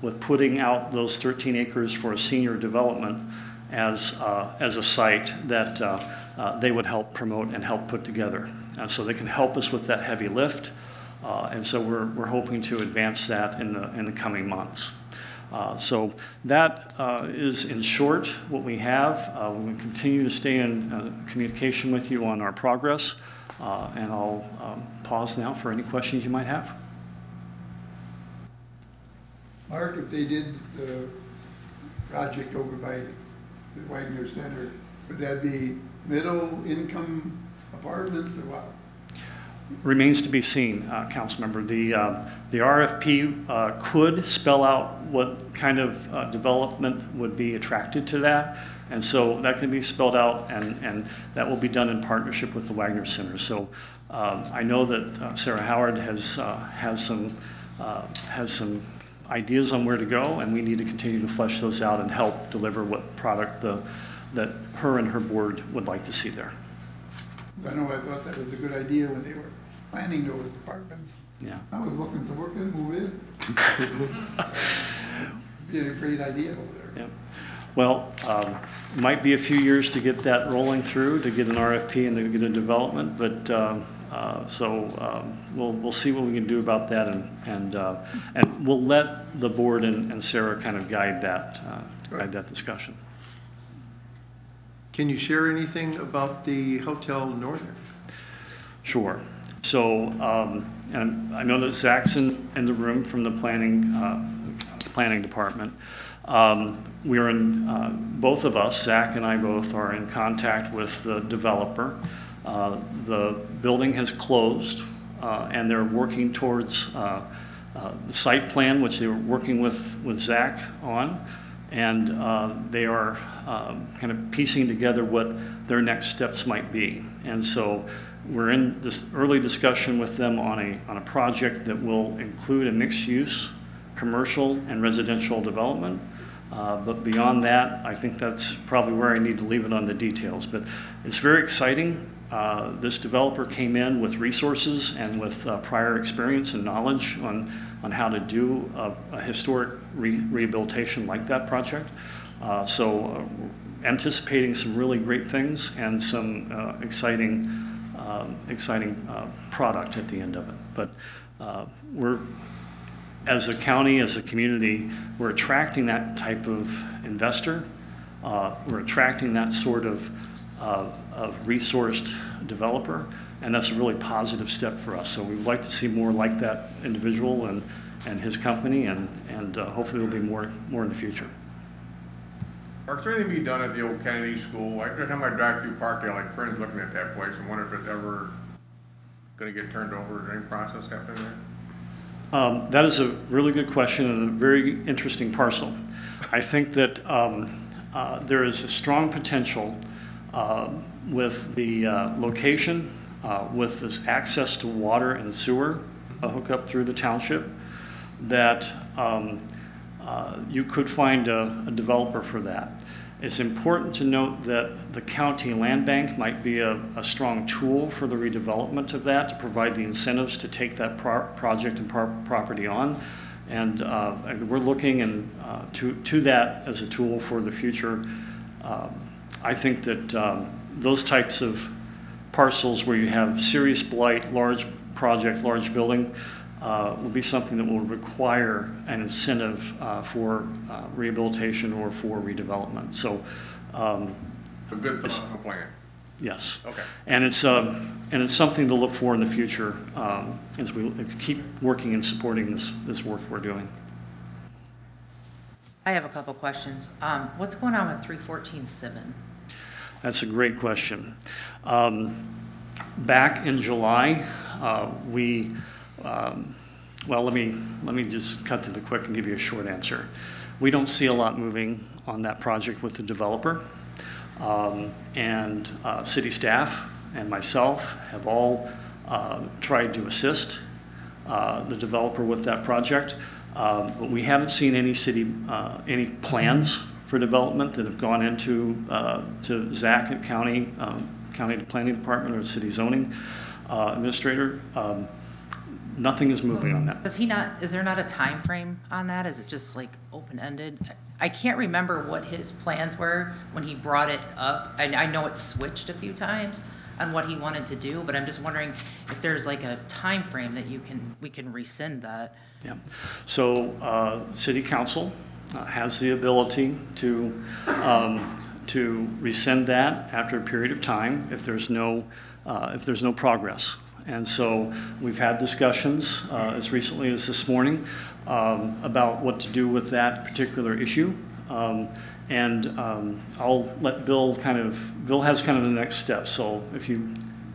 with putting out those 13 acres for a senior development as, as a site that uh, they would help promote and help put together. And so they can help us with that heavy lift. Uh, and so we're, we're hoping to advance that in the, in the coming months. Uh, so that uh, is, in short, what we have. Uh, we will continue to stay in uh, communication with you on our progress. and I'll um, pause now for any questions you might have. Mark, if they did the project over by the Wagner Center, would that be middle-income apartments or what? Remains to be seen, uh, Councilmember. The, uh, the RFP uh, could spell out what kind of uh, development would be attracted to that. And so that can be spelled out, and, and that will be done in partnership with the Wagner Center. So um, I know that uh, Sarah Howard has, uh, has some, uh, has some ideas on where to go, and we need to continue to flesh those out and help deliver what product the, that her and her board would like to see there. I know I thought that was a good idea when they were planning those apartments. Yeah. I was looking to work in, move in. Be a great idea over there. Yep. Well, um, might be a few years to get that rolling through, to get an RFP and to get a development, but, um, uh, so um, we'll, we'll see what we can do about that, and, and, uh, and we'll let the board and and Sarah kind of guide that, uh, guide that discussion. Can you share anything about the Hotel Northern? Sure. So, um, and I know that Zach's in, in the room from the planning, uh, planning department. Um, we're in, uh, both of us, Zach and I both, are in contact with the developer. Uh, the building has closed, uh, and they're working towards, uh, uh, the site plan, which they were working with, with Zach on. And, they are, kind of piecing together what their next steps might be. And so we're in this early discussion with them on a, on a project that will include a mixed-use, commercial and residential development. Uh, But beyond that, I think that's probably where I need to leave it on the details. But it's very exciting. Uh, This developer came in with resources and with uh, prior experience and knowledge on, on how to do a a historic re- rehabilitation like that project. Uh, So uh, anticipating some really great things and some uh, exciting um, exciting uh, product at the end of it. But uh, we're, as a county, as a community, we're attracting that type of investor. Uh, We're attracting that sort of, uh, of resourced developer, and that's a really positive step for us. So we'd like to see more like that individual and, and his company, and, and uh, hopefully there'll be more, more in the future. Mark, there anything to be done at the old Kennedy School? Every time I drive through Parkdale, like friends looking at that place and wonder if it's ever gonna get turned over, is any process happening there? Um, That is a really good question and a very interesting parcel. I think that um, uh, there is a strong potential uh, with the uh, location, uh, with this access to water and sewer, a hookup through the township, that um, uh, you could find a a developer for that. It's important to note that the county land bank might be a, a strong tool for the redevelopment of that, to provide the incentives to take that pro- project and par- property on. And, uh, we're looking uh, to, to that as a tool for the future. Um, I think that um, those types of parcels where you have serious blight, large project, large building, uh, will be something that will require an incentive uh, for uh, rehabilitation or for redevelopment. So, um, A good plan. yes. Okay. And it's, um, and it's something to look for in the future um, as we keep working and supporting this, this work we're doing. I have a couple questions. Um, what's going on with three fourteen Simmon? That's a great question. Um, Back in July, uh, we, um, well, let me, let me just cut to the quick and give you a short answer. We don't see a lot moving on that project with the developer. Um, And uh, city staff and myself have all uh, tried to assist uh, the developer with that project. Um, But we haven't seen any city, uh, any plans for development that have gone into, uh, to Zach at county, um, county planning department or city zoning uh, administrator. Nothing is moving on that. Does he not, is there not a time frame on that? Is it just like open-ended? I can't remember what his plans were when he brought it up. And I know it's switched a few times on what he wanted to do, but I'm just wondering if there's like a time frame that you can, we can rescind that. Yeah. So, uh, city council uh, has the ability to, um, to rescind that after a period of time if there's no, uh, if there's no progress. And so we've had discussions uh, as recently as this morning um, about what to do with that particular issue. Um, And um, I'll let Bill kind of, Bill has kind of the next step, so if you,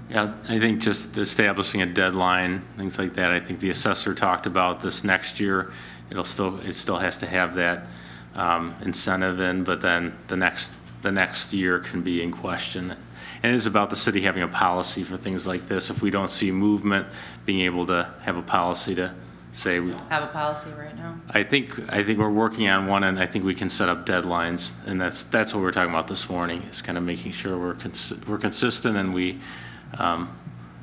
Yeah, I think just establishing a deadline, things like that. I think the assessor talked about this next year. It'll still, it still has to have that um, incentive in, but then the next, the next year can be in question. And it is about the city having a policy for things like this. If we don't see movement, being able to have a policy to say, We Have a policy right now? I think, I think we're working on one, and I think we can set up deadlines, and that's, that's what we're talking about this morning, is kind of making sure we're, cons- we're consistent, and we, um,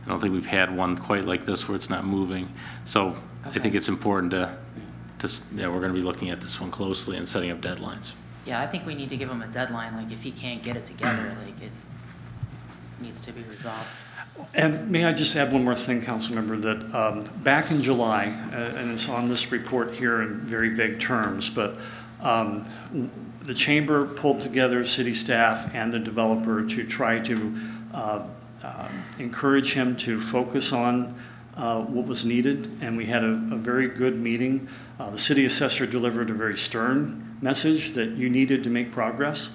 I don't think we've had one quite like this where it's not moving. So I think it's important to, to, s- yeah, we're gonna be looking at this one closely and setting up deadlines. Yeah, I think we need to give him a deadline, like if he can't get it together, like it needs to be resolved. And may I just add one more thing, Councilmember, that um, back in July, uh, and it's on this report here in very vague terms, but um, the chamber pulled together city staff and the developer to try to uh, uh, encourage him to focus on uh, what was needed, and we had a, a very good meeting. Uh, The city assessor delivered a very stern message that you needed to make progress.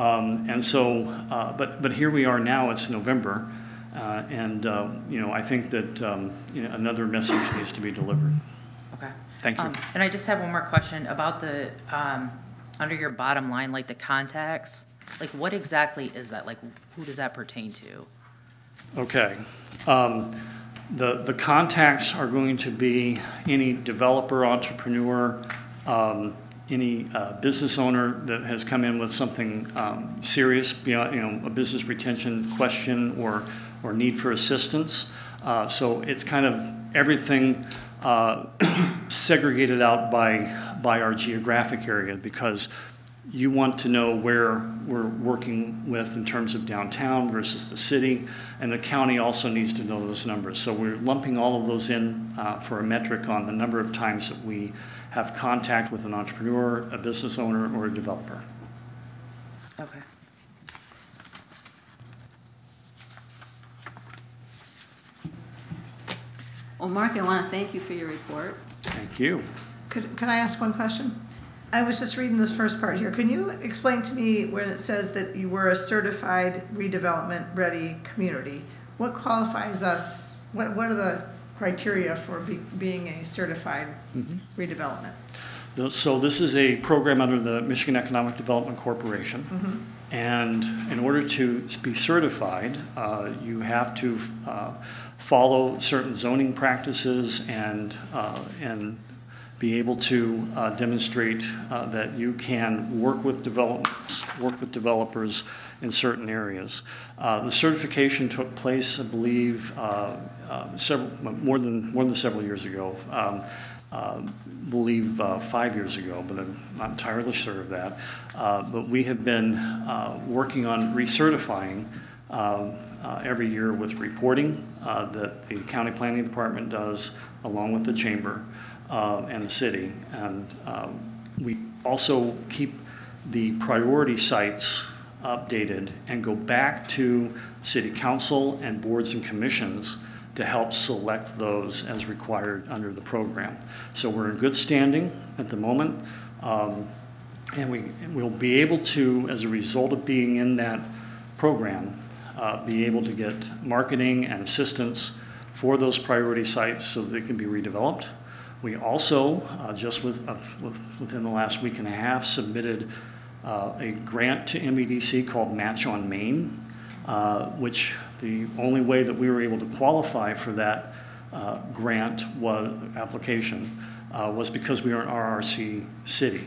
Um, And so, uh, but, but here we are now, it's November, uh, and, uh, you know, I think that, um, you know, another message needs to be delivered. Okay. Thank you. Um, And I just have one more question about the, um, under your bottom line, like the contacts, like what exactly is that? Like, who does that pertain to? Okay. Um, The, the contacts are going to be any developer, entrepreneur, um, any uh, business owner that has come in with something um, serious, beyond, you know, a business retention question or, or need for assistance. Uh, So it's kind of everything uh, segregated out by, by our geographic area because you want to know where we're working with in terms of downtown versus the city, and the county also needs to know those numbers. So we're lumping all of those in uh, for a metric on the number of times that we have contact with an entrepreneur, a business owner, or a developer. Okay. Well, Mark, I want to thank you for your report. Thank you. Could, can I ask one question? I was just reading this first part here. Can you explain to me when it says that you were a certified redevelopment-ready community? What qualifies us, what, what are the criteria for be, being a certified redevelopment? The- So this is a program under the Michigan Economic Development Corporation. Mhm. And in order to be certified, uh, you have to uh, follow certain zoning practices and, uh, and be able to uh, demonstrate uh, that you can work with developments, work with developers in certain areas. Uh, The certification took place, I believe, uh, uh, several, more than, more than several years ago. Um, uh, believe uh, five years ago, but I'm not entirely sure of that. Uh, But we have been uh, working on recertifying um, uh, every year with reporting that the county planning department does along with the chamber and the city. And um, we also keep the priority sites updated and go back to city council and boards and commissions to help select those as required under the program. So we're in good standing at the moment. um, And we, we'll be able to, as a result of being in that program, uh, be able to get marketing and assistance for those priority sites so that they can be redeveloped. We also, uh, just with, uh, with- within the last week and a half, submitted uh, a grant to MEDC called Match on Main, uh, which the only way that we were able to qualify for that uh, grant was, application, uh, was because we are an RRC city.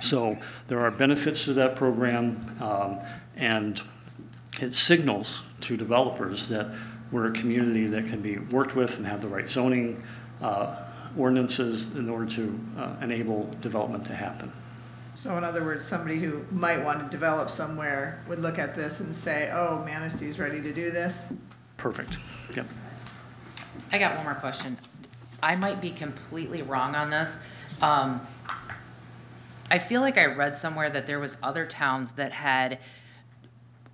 So there are benefits to that program, um, and it signals to developers that we're a community that can be worked with and have the right zoning uh, ordinances in order to uh, enable development to happen. So in other words, somebody who might want to develop somewhere would look at this and say, oh, Manistee's ready to do this? Perfect. Yep. I got one more question. I might be completely wrong on this. Um, I feel like I read somewhere that there was other towns that had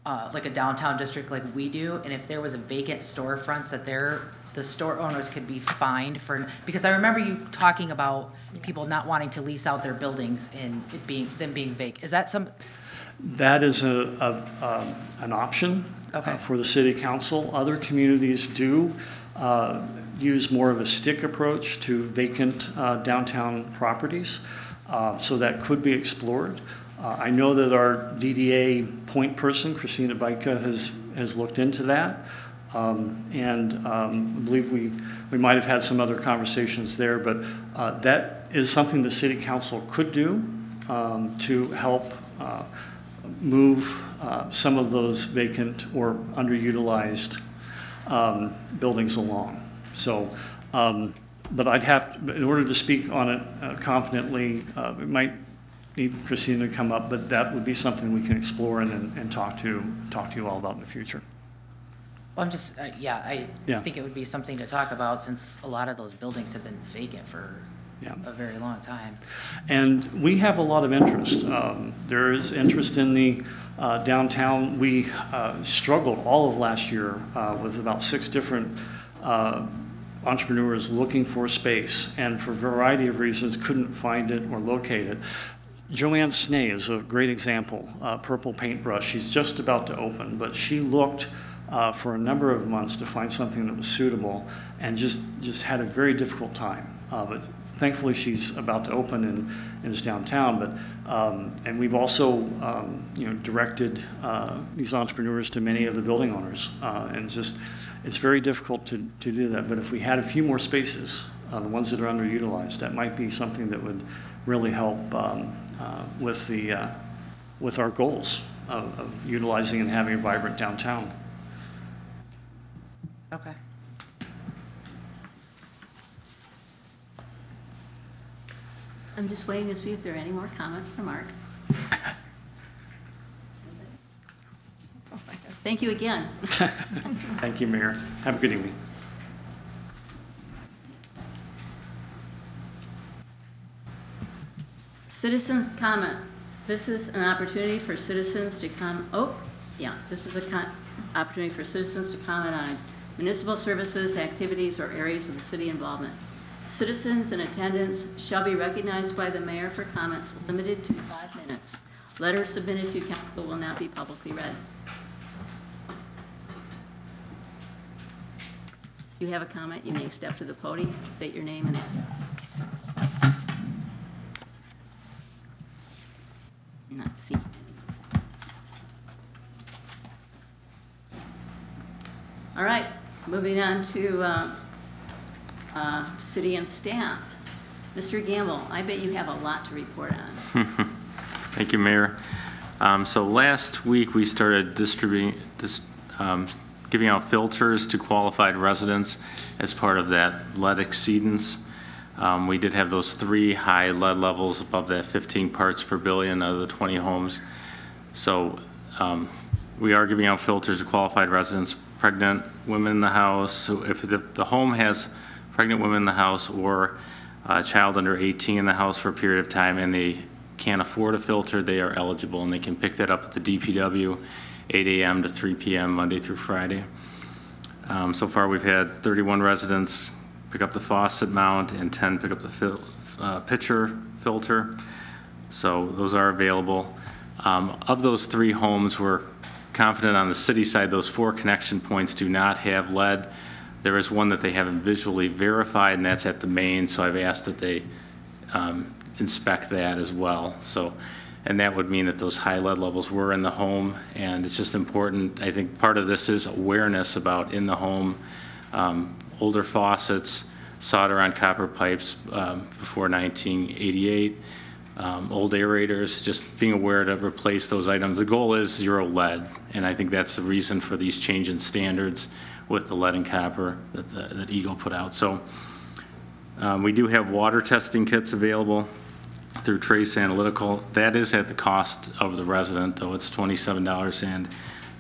uh, like a downtown district like we do, and if there was a vacant storefronts that they're, the store owners could be fined for, because I remember you talking about people not wanting to lease out their buildings and it being, them being vacant. Is that some, That is a, a, um, an option uh, Okay. for the city council. Other communities do uh, use more of a stick approach to vacant uh, downtown properties, Uh, so that could be explored. Uh, I know that our DDA point person, Christina Baika, has, has looked into that. Um, And um, I believe we, we might have had some other conversations there, but uh, that is something the city council could do um, to help uh, move uh, some of those vacant or underutilized um, buildings along. So, um, but I'd have, in order to speak on it uh, confidently, uh, we might need Christina to come up, but that would be something we can explore and, and talk to, talk to you all about in the future. Well, I'm just, uh, yeah, I Yeah. think it would be something to talk about since a lot of those buildings have been vacant for Yeah. a very long time. And we have a lot of interest. Um, There is interest in the uh, downtown. We uh, struggled all of last year uh, with about six different uh, entrepreneurs looking for space, and for a variety of reasons, couldn't find it or locate it. Joanne Snee is a great example, uh, Purple Paintbrush. She's just about to open, but she looked uh, for a number of months to find something that was suitable and just, just had a very difficult time. Uh, But thankfully, she's about to open and, and is downtown. But um, and we've also um, you know directed uh, these entrepreneurs to many of the building owners, uh, and just it's very difficult to, to do that. But if we had a few more spaces, uh, the ones that are underutilized, that might be something that would really help um, uh, with the uh, with our goals of, of utilizing and having a vibrant downtown. Okay. I'm just waiting to see if there are any more comments for Mark. Thank you again. Thank you, Mayor. Have a good evening. Citizens' comment. This is an opportunity for citizens to come, oh, yeah, this is a con- opportunity for citizens to comment on municipal services, activities, or areas of the city involvement. Citizens in attendance shall be recognized by the mayor for comments limited to five minutes. Letters submitted to council will not be publicly read. If you have a comment, you may step to the podium, state your name and address. Not seeing. All right, moving on to uh, uh, city and staff. Mr. Gamble, I bet you have a lot to report on. Thank you, Mayor. Um, So last week, we started distributing, dis- um, giving out filters to qualified residents as part of that lead exceedance. Um, We did have those three high lead levels above that 15 parts per billion out of the 20 homes. So um, we are giving out filters to qualified residents, pregnant women in the house. If the, the home has pregnant women in the house or a child under 18 in the house for a period of time and they can't afford a filter, they are eligible and they can pick that up at the DPW, 8 AM to 3 PM, Monday through Friday. Um, So far, we've had 31 residents pick up the faucet mount and 10 pick up the fil- uh, pitcher filter. So those are available. Um, Of those three homes, we're confident on the city side, those four connection points do not have lead. There is one that they haven't visually verified, and that's at the main, so I've asked that they um, inspect that as well. So, and that would mean that those high lead levels were in the home, and it's just important, I think part of this is awareness about in the home, um, older faucets, solder on copper pipes um, before 1988, um, old aerators, just being aware to replace those items. The goal is zero lead, and I think that's the reason for these change in standards with the lead and copper that, the- that EGLE put out. So um, we do have water testing kits available through Trace Analytical. That is at the cost of the resident, though it's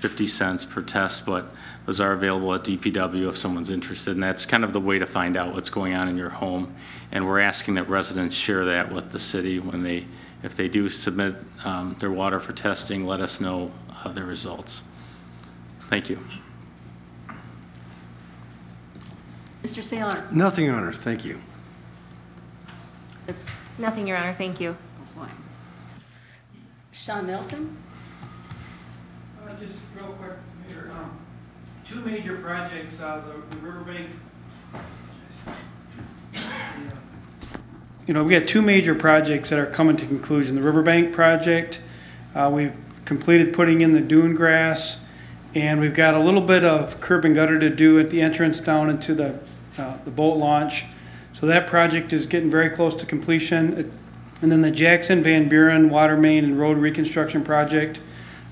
$27.50 per test, but those are available at DPW if someone's interested. And that's kind of the way to find out what's going on in your home. And we're asking that residents share that with the city when they, if they do submit um, their water for testing, let us know uh, their results. Thank you. Mr. Saylor? Nothing, Your Honor, thank you. Nothing, Your Honor, thank you. Boy. Sean Milton? Uh, Just real quick, Mayor, um, two major projects, uh, the the Riverbank. You know, we got two major projects that are coming to conclusion. The Riverbank project, uh, we've completed putting in the dune grass, and we've got a little bit of curb and gutter to do at the entrance down into the, uh, the boat launch. So that project is getting very close to completion. And then the Jackson Van Buren Water Main and Road Reconstruction Project,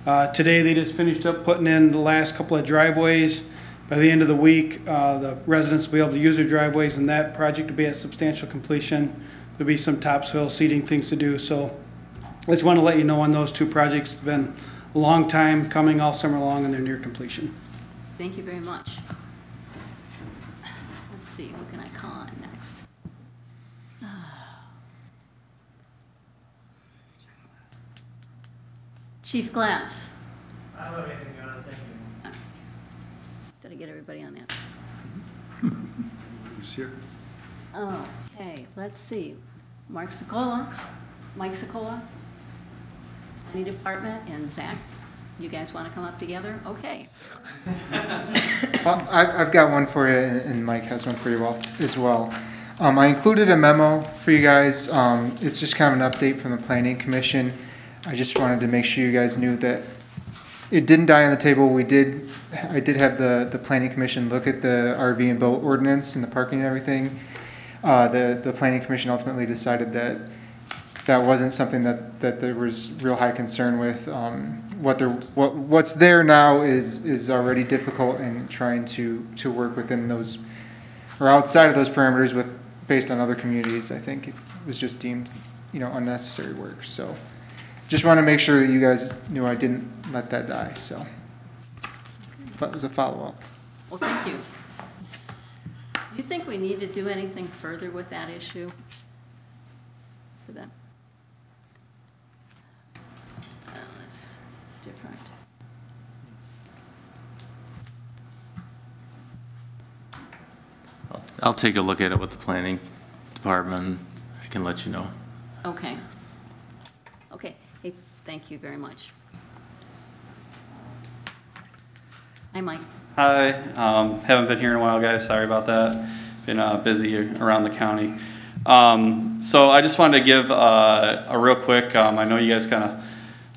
uh, Today, they just finished up putting in the last couple of driveways. By the end of the week, uh, the residents will be able to use their driveways, and that project will be at substantial completion. There'll be some topsoil seeding things to do, so I just want to let you know on those two projects, it's been a long time coming all summer long, and they're near completion. Thank you very much. Let's see, who can I call on next? Chief Glass? I don't have anything, Your Honor, thank you. Did I get everybody on that? Who's here? Okay, let's see. Mark Secola, Mike Secola, any department, and Zach, you guys want to come up together? Okay. Well, I- I've got one for you, and Mike has one for you all- as well. Um, I included a memo for you guys. Um, It's just kind of an update from the Planning Commission. I just wanted to make sure you guys knew that it didn't die on the table. We did, I did have the, the Planning Commission look at the RV and boat ordinance and the parking and everything. Uh, The, the Planning Commission ultimately decided that that wasn't something that, that there was real high concern with. Um, what there, what, what's there now is, is already difficult in trying to, to work within those, or outside of those parameters with, based on other communities, I think it was just deemed, you know, unnecessary work, so. Just want to make sure that you guys knew I didn't let that die, so. That was a follow-up. Well, thank you. Do you think we need to do anything further with that issue? For them? Oh, that's different. I'll take a look at it with the planning department. I can let you know. Okay. Okay, hey, thank you very much. Hi, Mike. Hi, um, haven't been here in a while, guys. Sorry about that. Been uh, busy around the county. Um, so I just wanted to give uh, a real quick. Um, I know you guys kind of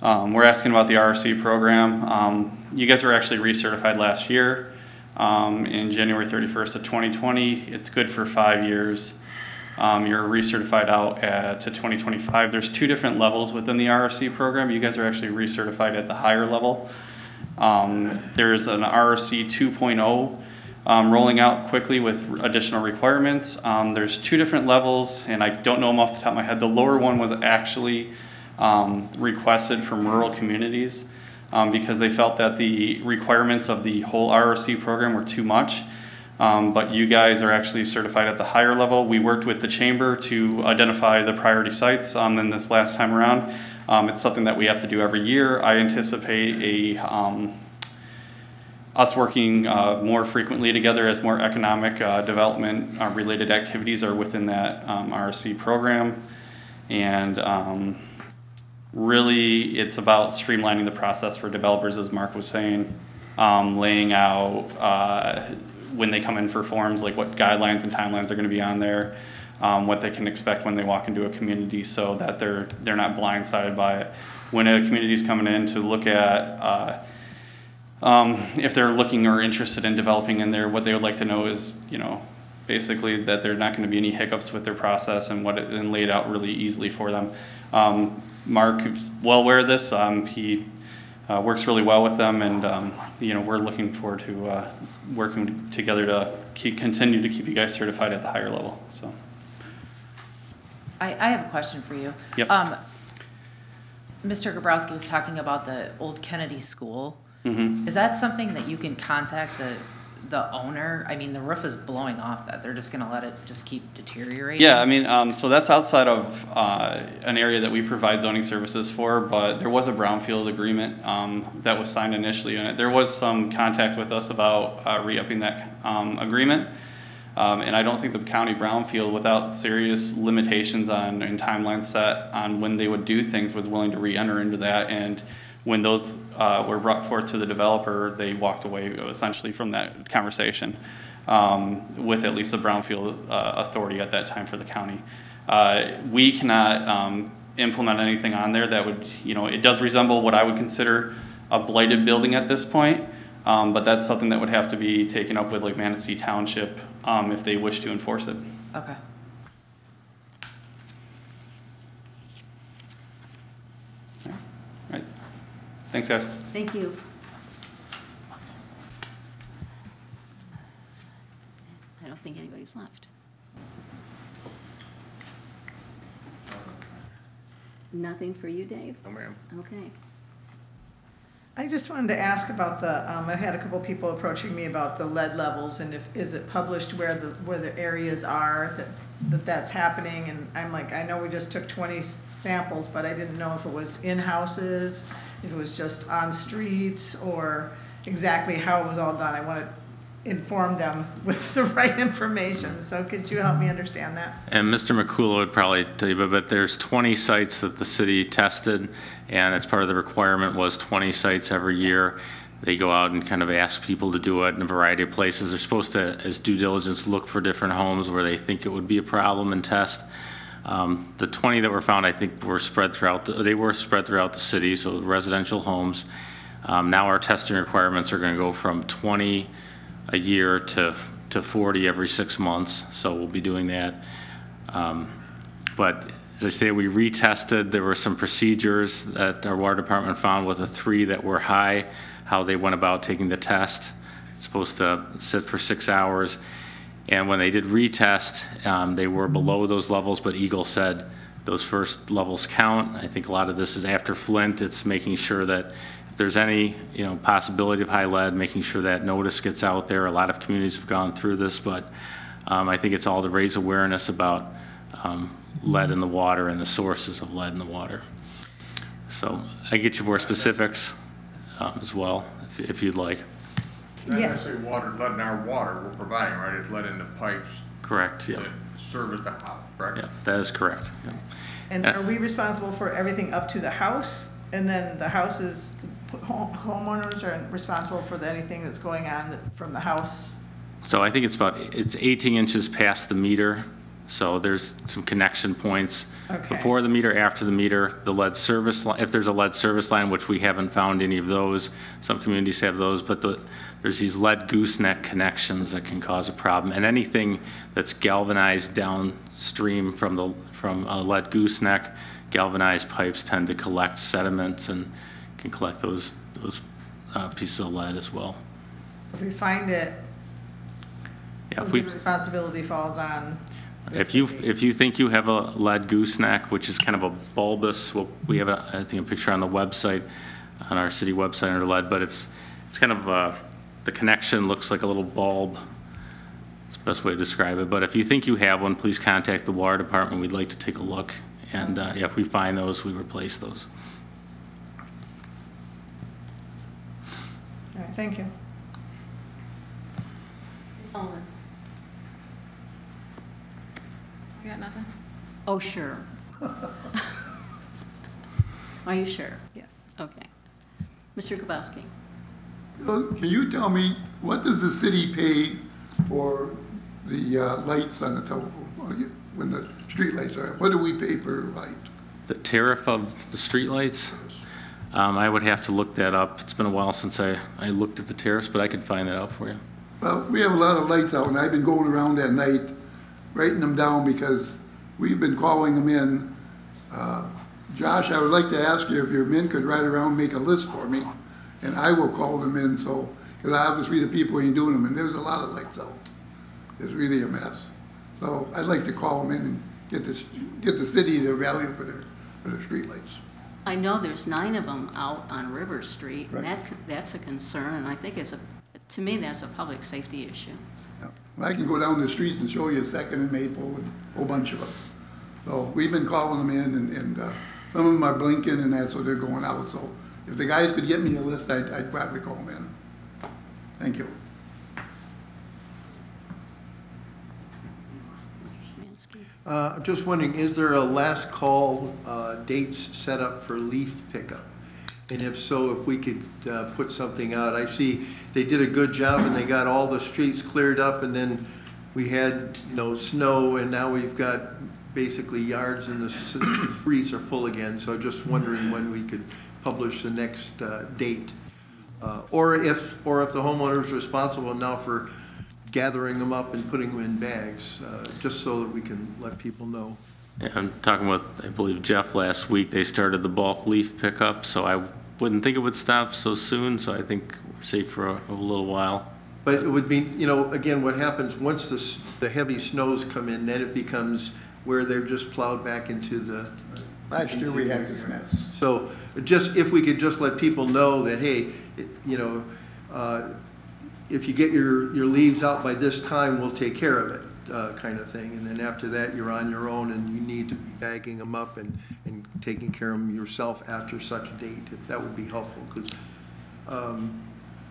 um, were asking about the RRC program. Um, you guys were actually recertified last year um, in January 31st of 2020. It's good for five years. Um, you're recertified out at, to 2025. There's two different levels within the RRC program. You guys are actually recertified at the higher level. Um, there's an RRC 2.0 um, rolling out quickly with additional requirements. Um, there's two different levels, and I don't know them off the top of my head. The lower one was actually um, requested from rural communities um, because they felt that the requirements of the whole RRC program were too much. Um, but you guys are actually certified at the higher level. We worked with the chamber to identify the priority sites um, this last time around. Um, it's something that we have to do every year. I anticipate a um, us working uh, more frequently together as more economic uh, development uh, related activities are within that um, RC program. And um, really, it's about streamlining the process for developers, as Mark was saying, um, laying out uh, when they come in for forms, like what guidelines and timelines are going to be on there, um, what they can expect when they walk into a community, so that they're they're not blindsided by it. When a community is coming in to look at uh, um, if they're looking or interested in developing in there, what they would like to know is, you know, basically that there's not going to be any hiccups with their process and what it and laid out really easily for them. Um, Mark is well aware of this. Um, he uh, works really well with them, and um, you know we're looking forward to uh, working together to keep, continue to keep you guys certified at the higher level. So. I, I have a question for you. Yep. Um, Mr. Gabrowski was talking about the old Kennedy School. Mhm. Is that something that you can contact the the owner, I mean, the roof is blowing off that, they're just gonna let it just keep deteriorating? Yeah, I mean, um, so that's outside of, uh, an area that we provide zoning services for, but there was a brownfield agreement, um, that was signed initially, and there was some contact with us about, uh, re-upping that, um, agreement. Um, and I don't think the county brownfield, without serious limitations on, and timelines set on when they would do things, was willing to re-enter into that, and when those, uh, were brought forth to the developer, they walked away essentially from that conversation um, with at least the Brownfield uh, Authority at that time for the county. Uh, We cannot um, implement anything on there that would, you know, it does resemble what I would consider a blighted building at this point, um, but that's something that would have to be taken up with like Manistee Township um, if they wish to enforce it. Okay. Right. Thanks, guys. Thank you. I don't think anybody's left. Nothing for you, Dave? No, ma'am. Okay. I just wanted to ask about the, um, I've had a couple people approaching me about the lead levels and if, is it published where the, where the areas are that, that that's happening? And I'm like, I know we just took twenty samples, but I didn't know if it was in houses, if it was just on streets, or exactly how it was all done. I want to inform them with the right information, so could you help me understand that? And Mr. McCullough would probably tell you, but, but there's 20 sites that the city tested, and that's part of the requirement was 20 sites every year. They go out and kind of ask people to do it in a variety of places. They're supposed to, as due diligence, look for different homes where they think it would be a problem and test. Um, The 20 that were found, I think, were spread throughout, the- they were spread throughout the city, so residential homes. Um, Now our testing requirements are going to go from 20 a year to, to 40 every six months, so we'll be doing that. Um, But as I say, we retested, there were some procedures that our water department found with the three that were high, how they went about taking the test. It's supposed to sit for six hours. And when they did retest, um, they were below those levels, but EGLE said those first levels count. I think a lot of this is after Flint, it's making sure that if there's any, you know, possibility of high lead, making sure that notice gets out there. A lot of communities have gone through this, but um, I think it's all to raise awareness about um, lead in the water and the sources of lead in the water. So I get you more specifics um, as well, if- if you'd like. Not Yeah. necessarily water, lead in our water we're providing, right? It's lead in the pipes Correct, yeah. that service the house, correct? Yeah, that is correct. yeah. And are we responsible for everything up to the house? And then the houses, home- homeowners are responsible for the- anything that's going on from the house? So I think it's about, it's 18 inches past the meter, so there's some connection points. Okay. Before the meter, after the meter, the lead service, li- if there's a lead service line, which we haven't found any of those, some communities have those, but the, there's these lead gooseneck connections that can cause a problem. And anything that's galvanized downstream from the, from a lead gooseneck, galvanized pipes tend to collect sediments and can collect those, those uh, pieces of lead as well. So if we find it, Yeah, if the we. responsibility falls on the If you, city. if you think you have a lead gooseneck, which is kind of a bulbous, well, we have, a I think, a picture on the website, on our city website under lead, but it's, it's kind of, uh, the connection looks like a little bulb. It's the best way to describe it, but if you think you have one, please contact the water department, we'd like to take a look. And, uh, if we find those, we replace those. All right, thank you. Sullivan? You got nothing? Oh, sure. Are you sure? Yes. Okay. Mr. Kubowski? Well, Can you tell me, what does the city pay for the uh, lights on the telephone, when the street lights are, what do we pay per light? The tariff of the streetlights, um, I would have to look that up. It's been a while since I, I looked at the tariffs, but I could find that out for you. Well, we have a lot of lights out, and I've been going around at night, writing them down, because we've been calling them in. Uh, Josh, I would like to ask you if your men could ride around, make a list for me, and I will call them in, so, because obviously the people ain't doing them, and there's a lot of lights out. It's really a mess. So I'd like to call them in and get this, get the city value for their, for their streetlights. I know there's nine of them out on River Street, and Right. that, that's a concern, and I think it's a, to me, that's a public safety issue. I can go down the streets and show you Second and Maple and a whole bunch of them. So we've been calling them in and, and, uh, some of them are blinking and that's what they're going out, so if the guys could get me a list, I'd, I'd probably call them in. Thank you. Uh, I'm just wondering, is there a last call uh, dates set up for leaf pickup? And if so, if we could uh, put something out. I see they did a good job and they got all the streets cleared up and then we had, you know, snow and now we've got basically yards and the streets are full again. So just wondering when we could publish the next uh, date. Uh, Or if, or if the homeowner's responsible now for gathering them up and putting them in bags, uh, just so that we can let people know. Yeah, I'm talking with, I believe Jeff last week, they started the bulk leaf pickup, so I wouldn't think it would stop so soon, so I think we're safe for a, a little while. But it would be, you know, again, what happens, once the, s- the heavy snows come in, then it becomes where they're just plowed back into the. Last year we had this mess. So just, if we could just let people know that, hey, it- you know, uh, if you get your, your leaves out by this time, we'll take care of it, uh, kind of thing. And then after that, you're on your own and you need to be bagging them up and, and taking care of them yourself after such a date, if that would be helpful, because, um,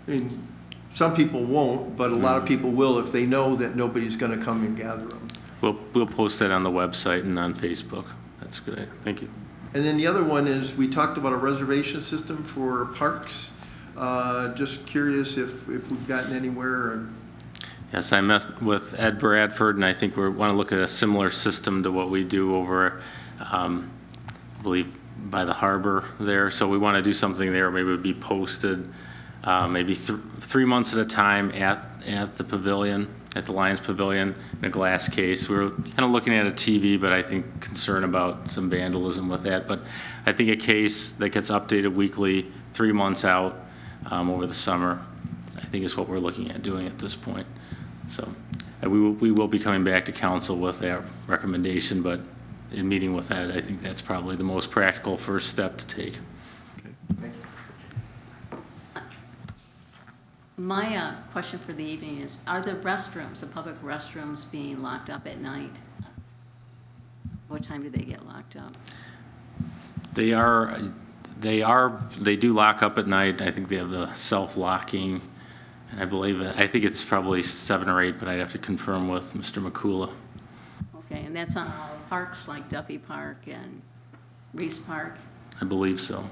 mean, some people won't, but a lot of people will if they know that nobody's gonna come and gather them. We'll, we'll post that on the website and on Facebook. That's good, thank you. And then the other one is, we talked about a reservation system for parks. Uh, Just curious if, if we've gotten anywhere, Yes, I met with Ed Bradford, and I think we want to look at a similar system to what we do over, um, I believe, by the harbor there. So we want to do something there, maybe it would be posted, uh, maybe th- three months at a time at, at the pavilion, at the Lions Pavilion, in a glass case. We were kind of looking at a TV, but I think concern about some vandalism with that. But I think a case that gets updated weekly, three months out um, over the summer, I think is what we're looking at doing at this point. So uh, we will, we will be coming back to council with that recommendation, but in meeting with that, I think that's probably the most practical first step to take. My uh, question for the evening is, are the restrooms, the public restrooms being locked up at night? What time do they get locked up? They are, they are, they do lock up at night. I think they have the self-locking, and I believe, I think it's probably seven or eight, but I'd have to confirm with Mr. McCula. Okay, and that's on all parks like Duffy Park and Rietz Park? I believe so.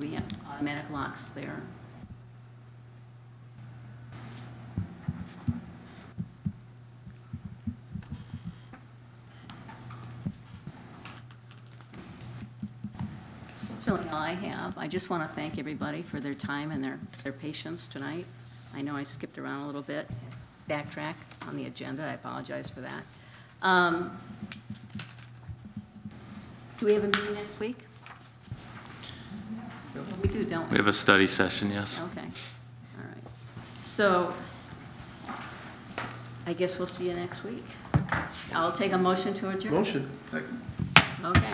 We have automatic locks there. Really all I have. I just want to thank everybody for their time and their, their patience tonight. I know I skipped around a little bit, backtrack on the agenda, I apologize for that. Um, Do we have a meeting next week? We do, don't we? We have a study session, yes. Okay, all right. So I guess we'll see you next week. I'll take a motion to adjourn. motion. Okay.